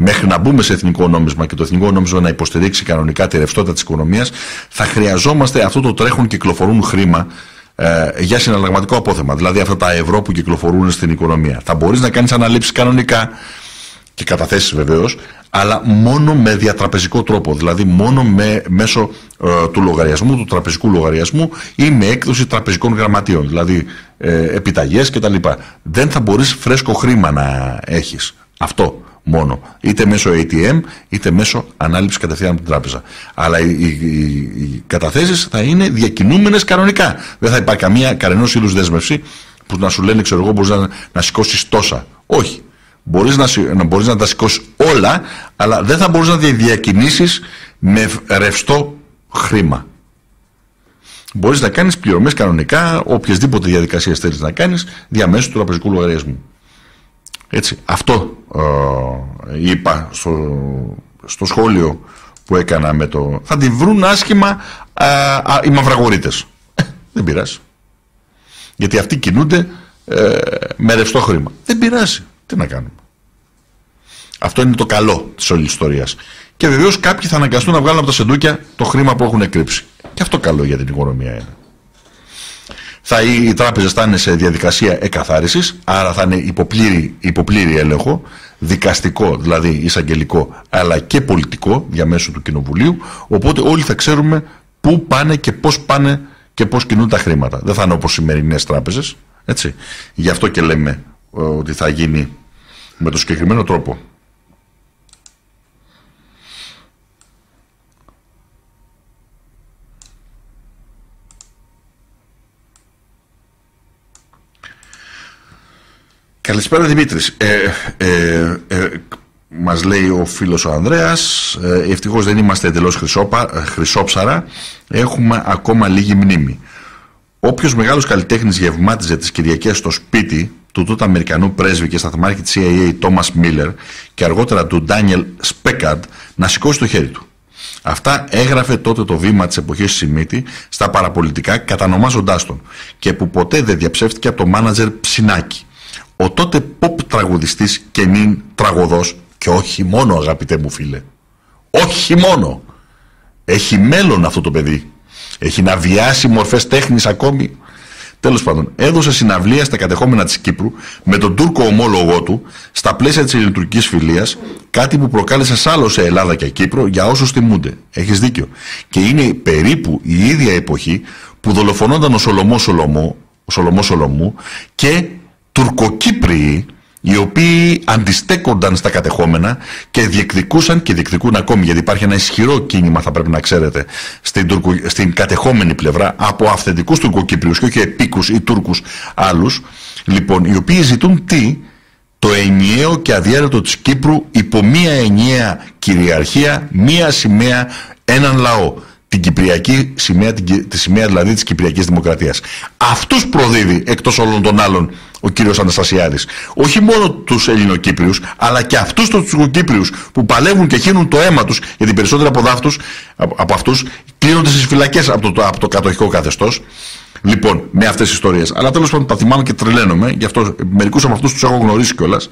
μέχρι να μπούμε σε εθνικό νόμισμα και το εθνικό νόμισμα να υποστηρίξει κανονικά τη ρευστότητα της οικονομίας, θα χρειαζόμαστε αυτό το τρέχον κυκλοφορούν χρήμα ε, για συναλλαγματικό απόθεμα. Δηλαδή αυτά τα ευρώ που κυκλοφορούν στην οικονομία. Θα μπορείς να κάνεις αναλήψεις κανονικά και καταθέσεις βεβαίως, αλλά μόνο με διατραπεζικό τρόπο. Δηλαδή μόνο με, μέσω ε, του λογαριασμού, του τραπεζικού λογαριασμού ή με έκδοση τραπεζικών γραμματείων. Δηλαδή ε, επιταγές κτλ. Δεν θα μπορείς φρέσκο χρήμα να έχεις. Αυτό μόνο. Είτε μέσω ATM, είτε μέσω ανάληψης κατευθείαν από την τράπεζα. Αλλά οι, οι, οι καταθέσεις θα είναι διακινούμενες κανονικά. Δεν θα υπάρχει καμία κανένα είδους δέσμευση που να σου λένε, ξέρω εγώ, μπορείς να, να σηκώσεις τόσα. Όχι. Μπορείς να, να, μπορείς να τα σηκώσεις όλα, αλλά δεν θα μπορείς να διακινήσεις με ρευστό χρήμα. Μπορείς να κάνεις πληρωμές κανονικά, οποιασδήποτε διαδικασίες θέλεις να κάνεις, διαμέσου του τραπεζικού λογαριασμού. Έτσι, αυτό ε, είπα στο, στο σχόλιο που έκανα με το... Θα τη βρουν άσχημα ε, οι μαυραγορείτες. Ε, δεν πειράζει. Γιατί αυτοί κινούνται ε, με ρευστό χρήμα. Δεν πειράζει. Τι να κάνουμε. Αυτό είναι το καλό της όλης ιστορίας. Και βεβαίως κάποιοι θα αναγκαστούν να βγάλουν από τα σεντούκια το χρήμα που έχουν κρύψει. Και αυτό καλό για την οικονομία είναι θα, οι τράπεζες θα είναι σε διαδικασία εκαθάρισης, άρα θα είναι υποπλήρη, υποπλήρη έλεγχο, δικαστικό, δηλαδή εισαγγελικό, αλλά και πολιτικό διαμέσου του Κοινοβουλίου, οπότε όλοι θα ξέρουμε πού πάνε και πώς πάνε και πώς κινούν τα χρήματα. Δεν θα είναι όπως οι σημερινές τράπεζες, έτσι. Γι' αυτό και λέμε ε, ότι θα γίνει με το συγκεκριμένο τρόπο. Καλησπέρα Δημήτρης. Ε, ε, ε, μας λέει ο φίλος ο Ανδρέας, ε, ευτυχώς δεν είμαστε εντελώς χρυσόπα, χρυσόψαρα, έχουμε ακόμα λίγη μνήμη. Όποιος μεγάλος καλλιτέχνης γευμάτιζε τις Κυριακές στο σπίτι του τότε Αμερικανού πρέσβη και σταθμάρχη της CIA Thomas Miller και αργότερα του Daniel Speckard να σηκώσει το χέρι του. Αυτά έγραφε τότε το βήμα της εποχής Σιμίτη στα παραπολιτικά κατανομάζοντάς τον και που ποτέ δεν διαψεύτηκε από το μάνατζερ Ψινάκη ο τότε pop τραγουδιστής και νυν τραγωδός και όχι μόνο αγαπητέ μου φίλε όχι μόνο έχει μέλλον αυτό το παιδί έχει να βιάσει μορφές τέχνης ακόμη Τέλος πάντων, έδωσε συναυλία στα κατεχόμενα της Κύπρου με τον Τούρκο ομόλογό του στα πλαίσια της ελληνικής φιλίας, κάτι που προκάλεσε σάλο σε Ελλάδα και Κύπρο για όσους θυμούνται. Έχεις δίκιο. Και είναι περίπου η ίδια εποχή που δολοφονόταν ο Σολομό Σολομό, ο Σολομό Σολομού και Τουρκοκύπριοι οι οποίοι αντιστέκονταν στα κατεχόμενα και διεκδικούσαν και διεκδικούν ακόμη γιατί υπάρχει ένα ισχυρό κίνημα θα πρέπει να ξέρετε στην, Τουρκο, στην κατεχόμενη πλευρά από αυθεντικούς Τουρκοκύπριους και όχι επίκους ή Τούρκους άλλους λοιπόν οι οποίοι ζητούν τι; Το ενιαίο και αδιέρετο της Κύπρου υπό μία ενιαία κυριαρχία μία σημαία έναν λαό την Κυπριακή σημαία, τη σημαία δηλαδή της Κυπριακής Δημοκρατίας. Αυτούς προδίδει εκτός όλων των άλλων ο κύριος Αναστασιάδης. Όχι μόνο τους Ελληνοκύπριους, αλλά και αυτούς τους Τουρκοκύπριους που παλεύουν και χύνουν το αίμα τους, γιατί περισσότεροι από, αυτούς, από αυτούς κλείνονται στις φυλακές από το, από το κατοχικό καθεστώς. Λοιπόν, με αυτές τις ιστορίες. Αλλά τέλος πάντων τα θυμάμαι και τρελαίνομαι, γι' αυτό μερικούς από αυτούς τους έχω γνωρίσει κιόλας.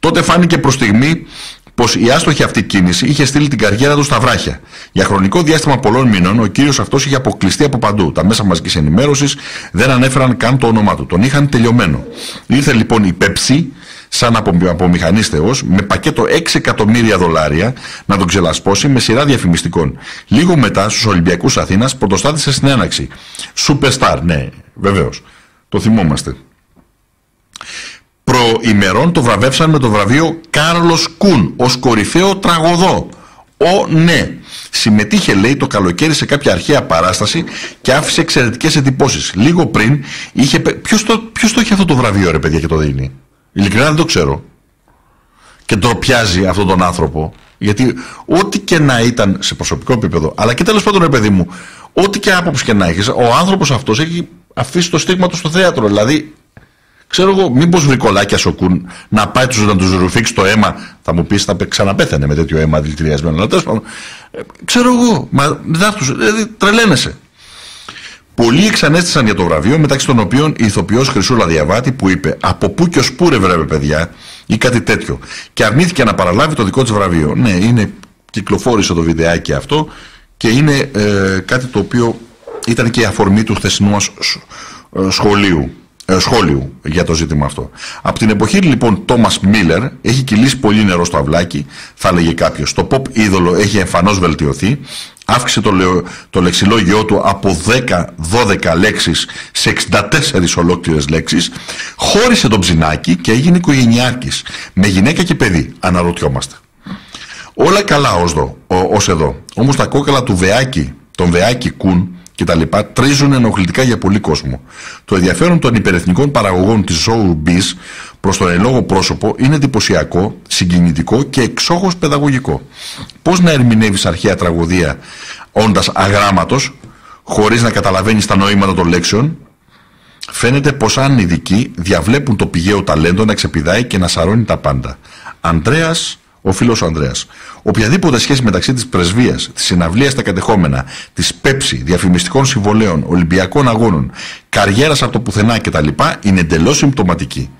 Τότε φάνηκε προς στιγμή πως η άστοχη αυτή κίνηση είχε στείλει την καριέρα του στα βράχια. Για χρονικό διάστημα πολλών μηνών, ο κύριος αυτός είχε αποκλειστεί από παντού. Τα μέσα μαζικής ενημέρωσης δεν ανέφεραν καν το όνομά του. Τον είχαν τελειωμένο. Ήρθε λοιπόν η Πέψη, σαν απομηχανής Θεός, με πακέτο 6 εκατομμύρια δολάρια να τον ξελασπώσει με σειρά διαφημιστικών. Λίγο μετά στους Ολυμπιακούς Αθήνας πρωτοστάτησε στην έναξη. Superstar, ναι, βεβαίως. Το θυμόμαστε προημερών το βραβεύσαν με το βραβείο Κάρλος Κούν ως κορυφαίο τραγωδό. Ο ναι. Συμμετείχε λέει το καλοκαίρι σε κάποια αρχαία παράσταση και άφησε εξαιρετικές εντυπώσεις. Λίγο πριν είχε... Ποιος το, ποιος το έχει αυτό το βραβείο ρε παιδιά και το δίνει; Ειλικρινά δεν το ξέρω. Και ντροπιάζει αυτόν τον άνθρωπο. Γιατί ό,τι και να ήταν σε προσωπικό επίπεδο, αλλά και τέλος πάντων ρε παιδί μου, ό,τι και άποψη και να έχεις, ο άνθρωπος αυτός έχει αφήσει το στίγμα του στο θέατρο. Δηλαδή Ξέρω εγώ, μήπως βρικολάκια σοκούν να πάει τους, να τους ρουφήξει το αίμα. Θα μου πεις, θα ξαναπέθανε με τέτοιο αίμα δηλητηριασμένο. Αλλά τέλος πάντων, ε, ξέρω εγώ, μα δεν δηλαδή τρελαίνεσαι. Πολλοί εξανέστησαν για το βραβείο, μεταξύ των οποίων η ηθοποιός Χρυσούλα Διαβάτη που είπε Από πού και ως πού ρε βρε παιδιά, ή κάτι τέτοιο. Και αρνήθηκε να παραλάβει το δικό της βραβείο. Ναι, είναι, κυκλοφόρησε το βιντεάκι αυτό και είναι ε, κάτι το οποίο ήταν και η αφορμή του χθεσινού ε, σχολείου. Ε, σχόλιου για το ζήτημα αυτό. Από την εποχή λοιπόν Τόμας Μίλλερ έχει κυλήσει πολύ νερό στο αυλάκι, θα έλεγε κάποιος. Το pop είδωλο έχει εμφανώς βελτιωθεί, αύξησε το, λεω- το λεξιλόγιό του από 10-12 λέξεις σε 64 ολόκληρες λέξεις, χώρισε τον ψινάκι και έγινε οικογενειάρχης, με γυναίκα και παιδί, αναρωτιόμαστε. Όλα καλά ως εδώ, ο- ως εδώ. Όμως τα κόκαλα του Βεάκη, τον Βεάκη Κουν και τα λοιπά τρίζουν ενοχλητικά για πολύ κόσμο. Το ενδιαφέρον των υπερεθνικών παραγωγών της showbiz προς τον ελόγο πρόσωπο είναι εντυπωσιακό, συγκινητικό και εξόχως παιδαγωγικό. Πώς να ερμηνεύεις αρχαία τραγωδία όντας αγράμματος, χωρίς να καταλαβαίνεις τα νοήματα των λέξεων, Φαίνεται πως αν ειδικοί διαβλέπουν το πηγαίο ταλέντο να ξεπηδάει και να σαρώνει τα πάντα. Ανδρέας, ο φίλος Ανδρέας. Οποιαδήποτε σχέση μεταξύ της πρεσβείας, της συναυλίας στα κατεχόμενα, της πέψη, διαφημιστικών συμβολέων, ολυμπιακών αγώνων, καριέρας από το πουθενά κτλ. είναι εντελώς συμπτωματική.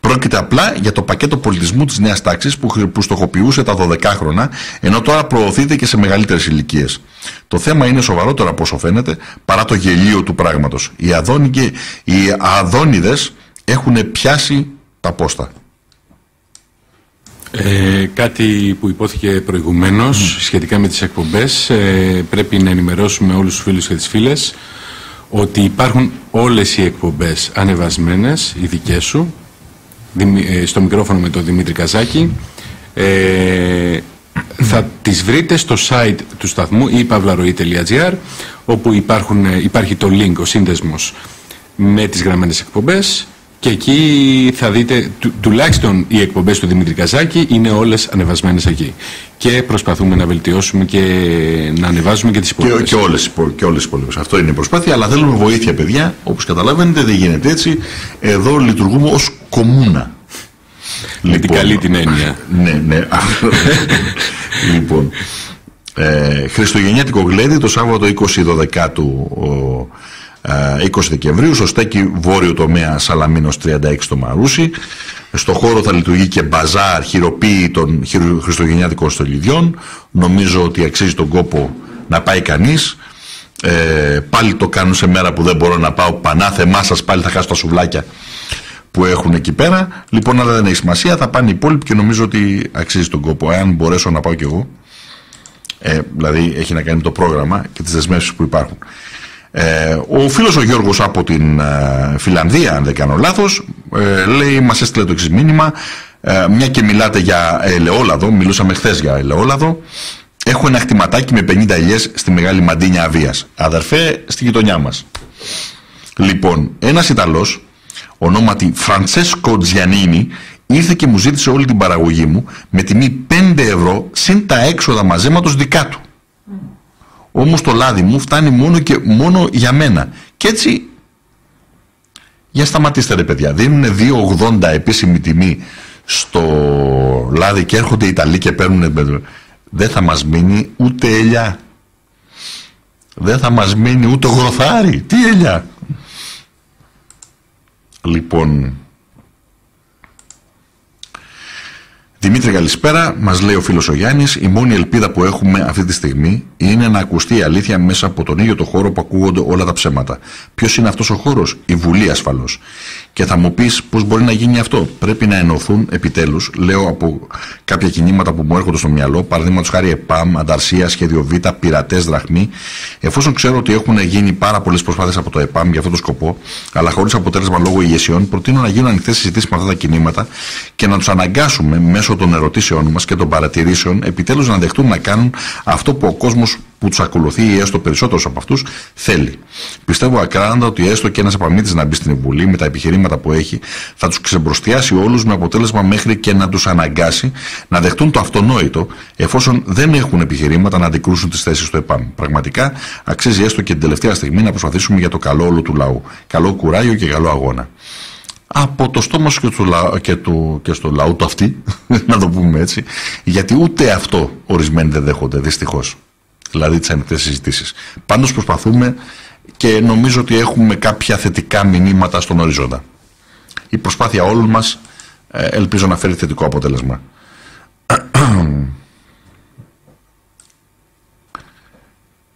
Πρόκειται απλά για το πακέτο πολιτισμού της νέας τάξης που, χρη- που στοχοποιούσε τα 12χρονα, ενώ τώρα προωθείται και σε μεγαλύτερες ηλικίες. Το θέμα είναι σοβαρότερο από όσο φαίνεται, παρά το γελίο του πράγματος. Οι, αδόνικοι, οι αδόνιδες έχουν πιάσει τα πόστα. Ε, κάτι που υπόθηκε προηγουμένως σχετικά με τις εκπομπές. Ε, πρέπει να ενημερώσουμε όλους τους φίλους και τις φίλες ότι υπάρχουν όλες οι εκπομπές ανεβασμένες, οι δικές σου. Δημη- ε, στο μικρόφωνο με τον Δημήτρη Καζάκη. Ε, θα τις βρείτε στο site του σταθμού ή pavlaroe.gr όπου υπάρχουν, ε, υπάρχει το link, ο σύνδεσμος με τις γραμμένες εκπομπές και εκεί θα δείτε, του, τουλάχιστον οι εκπομπές του Δημήτρη Καζάκη είναι όλες ανεβασμένες εκεί. Και προσπαθούμε να βελτιώσουμε και να ανεβάζουμε και τις Και, υπόλοιπες. και, όλες, οι υπο- και όλες οι υπόλοιπες. Αυτό είναι η προσπάθεια, αλλά θέλουμε βοήθεια, παιδιά. Όπως καταλαβαίνετε, δεν γίνεται έτσι. Εδώ λειτουργούμε ως κομμούνα. Με την καλή την έννοια. Ναι, ναι. [laughs] λοιπόν, ε, Χριστουγεννιάτικο γλέντι το Σάββατο 20 Δωδεκάτου ο, ε, 20 Δεκεμβρίου στο στέκι βόρειο τομέα Σαλαμίνος 36 στο Μαρούσι. Στο χώρο θα λειτουργεί και μπαζάρ χειροποίη των χειρο- χριστουγεννιάτικων στολιδιών. Νομίζω ότι αξίζει τον κόπο να πάει κανείς. Ε, πάλι το κάνουν σε μέρα που δεν μπορώ να πάω. Πανάθεμά σας πάλι θα χάσω τα σουβλάκια που έχουν εκεί πέρα. Λοιπόν, αλλά δεν έχει σημασία, θα πάνε οι υπόλοιποι και νομίζω ότι αξίζει τον κόπο. Εάν μπορέσω να πάω κι εγώ, ε, δηλαδή έχει να κάνει με το πρόγραμμα και τις δεσμεύσεις που υπάρχουν. Ε, ο φίλος ο Γιώργος από την ε, Φιλανδία, αν δεν κάνω λάθος, ε, λέει, μας έστειλε το εξής μήνυμα, ε, μια και μιλάτε για ελαιόλαδο, μιλούσαμε χθες για ελαιόλαδο, έχω ένα χτυματάκι με 50 ελιές στη Μεγάλη Μαντίνια Αβίας. Αδερφέ, στη γειτονιά μας. Λοιπόν, ένας Ιταλός, ονόματι Φραντσέσκο Τζιανίνη, ήρθε και μου ζήτησε όλη την παραγωγή μου με τιμή 5 ευρώ συν τα έξοδα μαζέματος δικά του. Όμως το λάδι μου φτάνει μόνο και μόνο για μένα. Και έτσι, για σταματήστε ρε παιδιά, δίνουν 2,80 επίσημη τιμή στο λάδι και έρχονται οι Ιταλοί και παίρνουν... Δεν θα μας μείνει ούτε ελιά. Δεν θα μας μείνει ούτε γροθάρι. Τι ελιά. Λοιπόν, Δημήτρη, καλησπέρα. Μας λέει ο φίλος ο Γιάννης: Η μόνη ελπίδα που έχουμε αυτή τη στιγμή είναι να ακουστεί η αλήθεια μέσα από τον ίδιο το χώρο που ακούγονται όλα τα ψέματα. Ποιος είναι αυτός ο χώρος, η Βουλή ασφαλώς. Και θα μου πεις πώς μπορεί να γίνει αυτό; Πρέπει να ενωθούν επιτέλους, λέω από κάποια κινήματα που μου έρχονται στο μυαλό, παραδείγματος χάρη ΕΠΑΜ, Ανταρσία, Σχέδιο Β, Πειρατές, Δραχμή. Εφόσον ξέρω ότι έχουν γίνει πάρα πολλές προσπάθειες από το ΕΠΑΜ για αυτό το σκοπό, αλλά χωρίς αποτέλεσμα λόγω ηγεσιών, προτείνω να γίνουν ανοιχτές συζητήσεις με αυτά τα κινήματα και να τους αναγκάσουμε μέσω των ερωτήσεών μας και των παρατηρήσεων επιτέλους να δεχτούν να κάνουν αυτό που ο κόσμος που τους ακολουθεί ή έστω περισσότερου από αυτούς θέλει. Πιστεύω ακράδαντα ότι έστω και ένας επαμήτη να μπει στην Βουλή με τα επιχειρήματα που έχει θα τους ξεμπροστιάσει όλους με αποτέλεσμα μέχρι και να τους αναγκάσει να δεχτούν το αυτονόητο εφόσον δεν έχουν επιχειρήματα να αντικρούσουν τις θέσεις του ΕΠΑΜ. Πραγματικά αξίζει έστω και την τελευταία στιγμή να προσπαθήσουμε για το καλό όλου του λαού. Καλό κουράγιο και καλό αγώνα από το στόμα σου και, του, λα- και, του, και στο λαού του αυτή, [laughs] να το πούμε έτσι, γιατί ούτε αυτό ορισμένοι δεν δέχονται, δυστυχώς. Δηλαδή τις ανοιχτές συζητήσεις. Πάντως προσπαθούμε και νομίζω ότι έχουμε κάποια θετικά μηνύματα στον οριζόντα. Η προσπάθεια όλων μας ε, ελπίζω να φέρει θετικό αποτέλεσμα.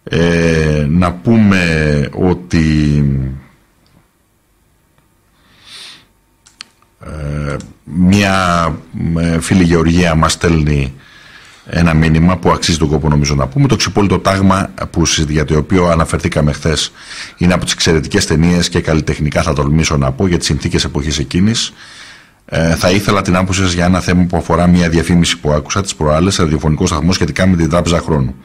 Ε, να πούμε ότι μια ε, φίλη Γεωργία μας στέλνει ένα μήνυμα που αξίζει τον κόπο νομίζω να πούμε. Το ξυπόλυτο τάγμα που, για το οποίο αναφερθήκαμε χθες είναι από τις εξαιρετικές ταινίες και καλλιτεχνικά θα τολμήσω να πω για τις συνθήκες εποχής εκείνης. Ε, θα ήθελα την άποψη σας για ένα θέμα που αφορά μια διαφήμιση που άκουσα τις προάλλες σε ραδιοφωνικός σταθμός σχετικά με την Τράπεζα Χρόνου.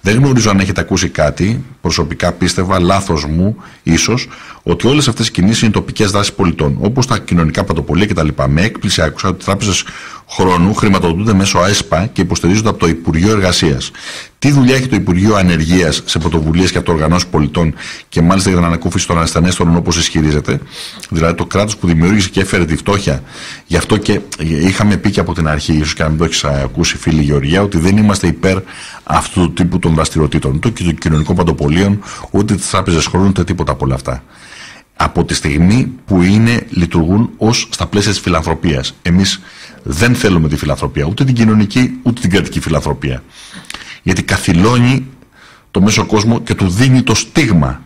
Δεν γνωρίζω αν έχετε ακούσει κάτι, προσωπικά πίστευα, λάθος μου ίσως, ότι όλες αυτές οι κινήσεις είναι τοπικές δράσεις πολιτών, όπως τα κοινωνικά πρωτοπολία κτλ. Με έκπληξη άκουσα ότι οι τράπεζες χρόνου χρηματοδοτούνται μέσω ΑΕΣΠΑ και υποστηρίζονται από το Υπουργείο Εργασίας. Τι δουλειά έχει το Υπουργείο Ανεργίας σε πρωτοβουλίες και αυτοοργανώσει πολιτών και μάλιστα για την ανακούφιση των ασθενέστερων όπως ισχυρίζεται, δηλαδή το κράτος που δημιούργησε και έφερε τη φτώχεια. Γι' αυτό και είχαμε πει και από την αρχή, ίσως και να μην το έχεις ακούσει φίλη Γεωργία, ότι δεν είμαστε υπέρ αυτού του τύπου των δραστηριοτήτων, ούτε και των κοινωνικών παντοπολίων, ούτε τις τράπεζες χρόνου, ούτε τίποτα από όλα αυτά από τη στιγμή που είναι, λειτουργούν ως στα πλαίσια της φιλανθρωπίας. Εμείς δεν θέλουμε τη φιλανθρωπία, ούτε την κοινωνική, ούτε την κρατική φιλανθρωπία. Γιατί καθυλώνει το μέσο κόσμο και του δίνει το στίγμα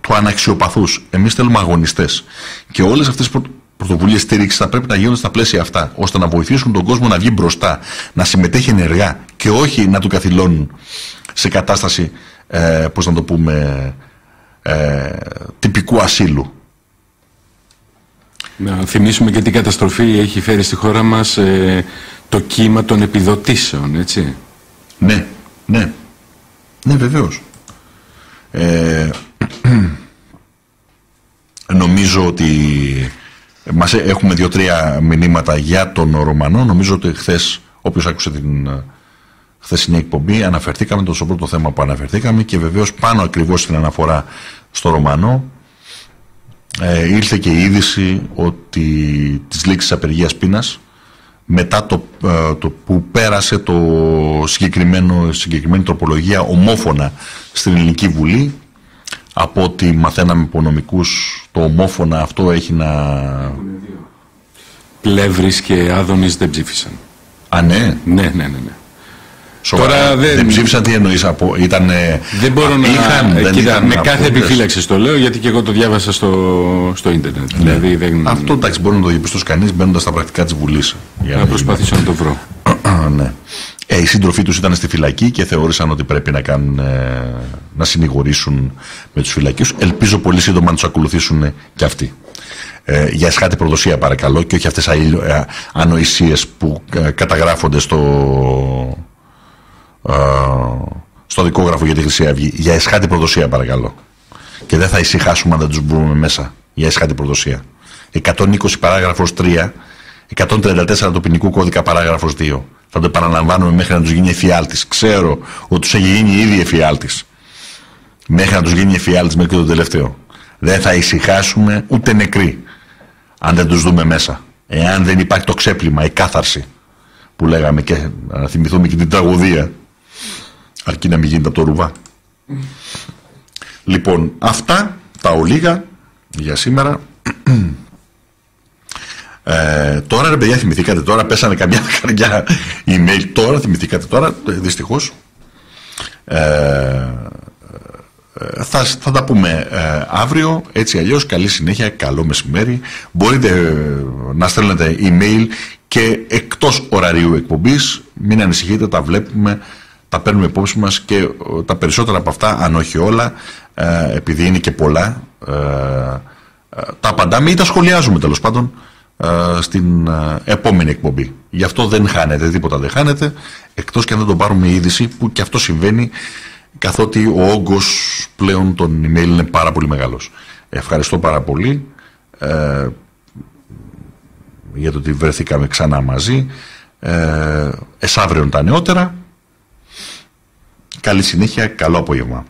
του αναξιοπαθούς. Εμείς θέλουμε αγωνιστές. Και όλες αυτές τις πρωτοβουλίες στήριξης θα πρέπει να γίνονται στα πλαίσια αυτά, ώστε να βοηθήσουν τον κόσμο να βγει μπροστά, να συμμετέχει ενεργά και όχι να του καθυλώνουν σε κατάσταση, ε, πώς να το πούμε, ε, τυπικού ασύλου. Να θυμίσουμε και τι καταστροφή έχει φέρει στη χώρα μας ε, το κύμα των επιδοτήσεων, έτσι. Ναι, ναι. Ναι, βεβαίως. Ε, [clears throat] νομίζω ότι μας ε, έχουμε δύο-τρία μηνύματα για τον Ρωμανό. Νομίζω ότι χθες, όποιος άκουσε την χθεσινή εκπομπή, αναφερθήκαμε στο πρώτο θέμα που αναφερθήκαμε και βεβαίως πάνω ακριβώς στην αναφορά στο Ρωμανό ε, ήρθε και η είδηση ότι της λήξης απεργίας πείνας μετά το, ε, το που πέρασε το συγκεκριμένο, συγκεκριμένη τροπολογία ομόφωνα στην Ελληνική Βουλή από ό,τι μαθαίναμε από νομικούς το ομόφωνα αυτό έχει να... Πλεύρης και Άδωνης δεν ψήφισαν. Α, ναι; Ναι, ναι, ναι. ναι. Τώρα δεν... δεν ψήφισαν τι εννοείς από... Ήταν, δεν μπορώ να... Είχαν, δεν κοίτα, με κάθε επιφύλαξη το λέω γιατί και εγώ το διάβασα στο, στο ίντερνετ. Ναι. Δηλαδή δεν... Αυτό εντάξει μπορεί να το διαπιστώσει κανείς μπαίνοντας στα πρακτικά της Βουλής. Για να, να προσπαθήσω να το βρω. [clears throat] ναι. Ε, οι σύντροφοί τους ήταν στη φυλακή και θεώρησαν ότι πρέπει να, κάνουν, ε, να συνηγορήσουν με τους φυλακίους. Ελπίζω πολύ σύντομα να τους ακολουθήσουν και αυτοί. Ε, για εσχάτη προδοσία παρακαλώ και όχι αυτές οι ε, ανοησίες που ε, καταγράφονται στο, στο δικόγραφο για τη Χρυσή Αυγή. Για εσχάτη προδοσία παρακαλώ. Και δεν θα ησυχάσουμε αν δεν τους μπούμε μέσα για εσχάτη προδοσία. 120 παράγραφος 3, 134 του ποινικού κώδικα παράγραφος 2. Θα το επαναλαμβάνουμε μέχρι να τους γίνει εφιάλτης. Ξέρω ότι τους έχει γίνει ήδη εφιάλτης. Μέχρι να τους γίνει εφιάλτης μέχρι και το τελευταίο. Δεν θα ησυχάσουμε ούτε νεκροί αν δεν τους δούμε μέσα. Εάν δεν υπάρχει το ξέπλυμα, η κάθαρση που λέγαμε και να θυμηθούμε και την τραγωδία αρκεί να μην γίνεται από το ρουβά. λοιπόν, αυτά τα ολίγα για σήμερα. Ε, τώρα ρε παιδιά θυμηθήκατε τώρα, πέσανε καμιά [laughs] καρδιά email τώρα, θυμηθήκατε τώρα, δυστυχώς. Ε, ε, θα, θα τα πούμε ε, αύριο, έτσι αλλιώς, καλή συνέχεια, καλό μεσημέρι. Μπορείτε να στέλνετε email και εκτός ωραρίου εκπομπής, μην ανησυχείτε, τα βλέπουμε τα παίρνουμε υπόψη μας και ε, τα περισσότερα από αυτά, αν όχι όλα, ε, επειδή είναι και πολλά, ε, τα απαντάμε ή τα σχολιάζουμε τέλος πάντων στην επόμενη εκπομπή. Γι' αυτό δεν χάνεται, τίποτα δεν χάνεται, εκτός και αν δεν τον πάρουμε είδηση που και αυτό συμβαίνει καθότι ο όγκος πλέον των email είναι πάρα πολύ μεγάλος. Ευχαριστώ πάρα πολύ ε, για το ότι βρεθήκαμε ξανά μαζί. Ε, εσάβριον τα νεότερα. Καλή συνέχεια, καλό απόγευμα.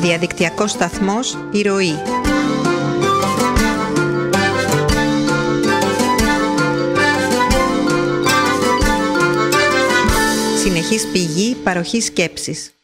Διαδικτυακός σταθμός «Η Ροή». Συνεχής πηγή παροχής σκέψης.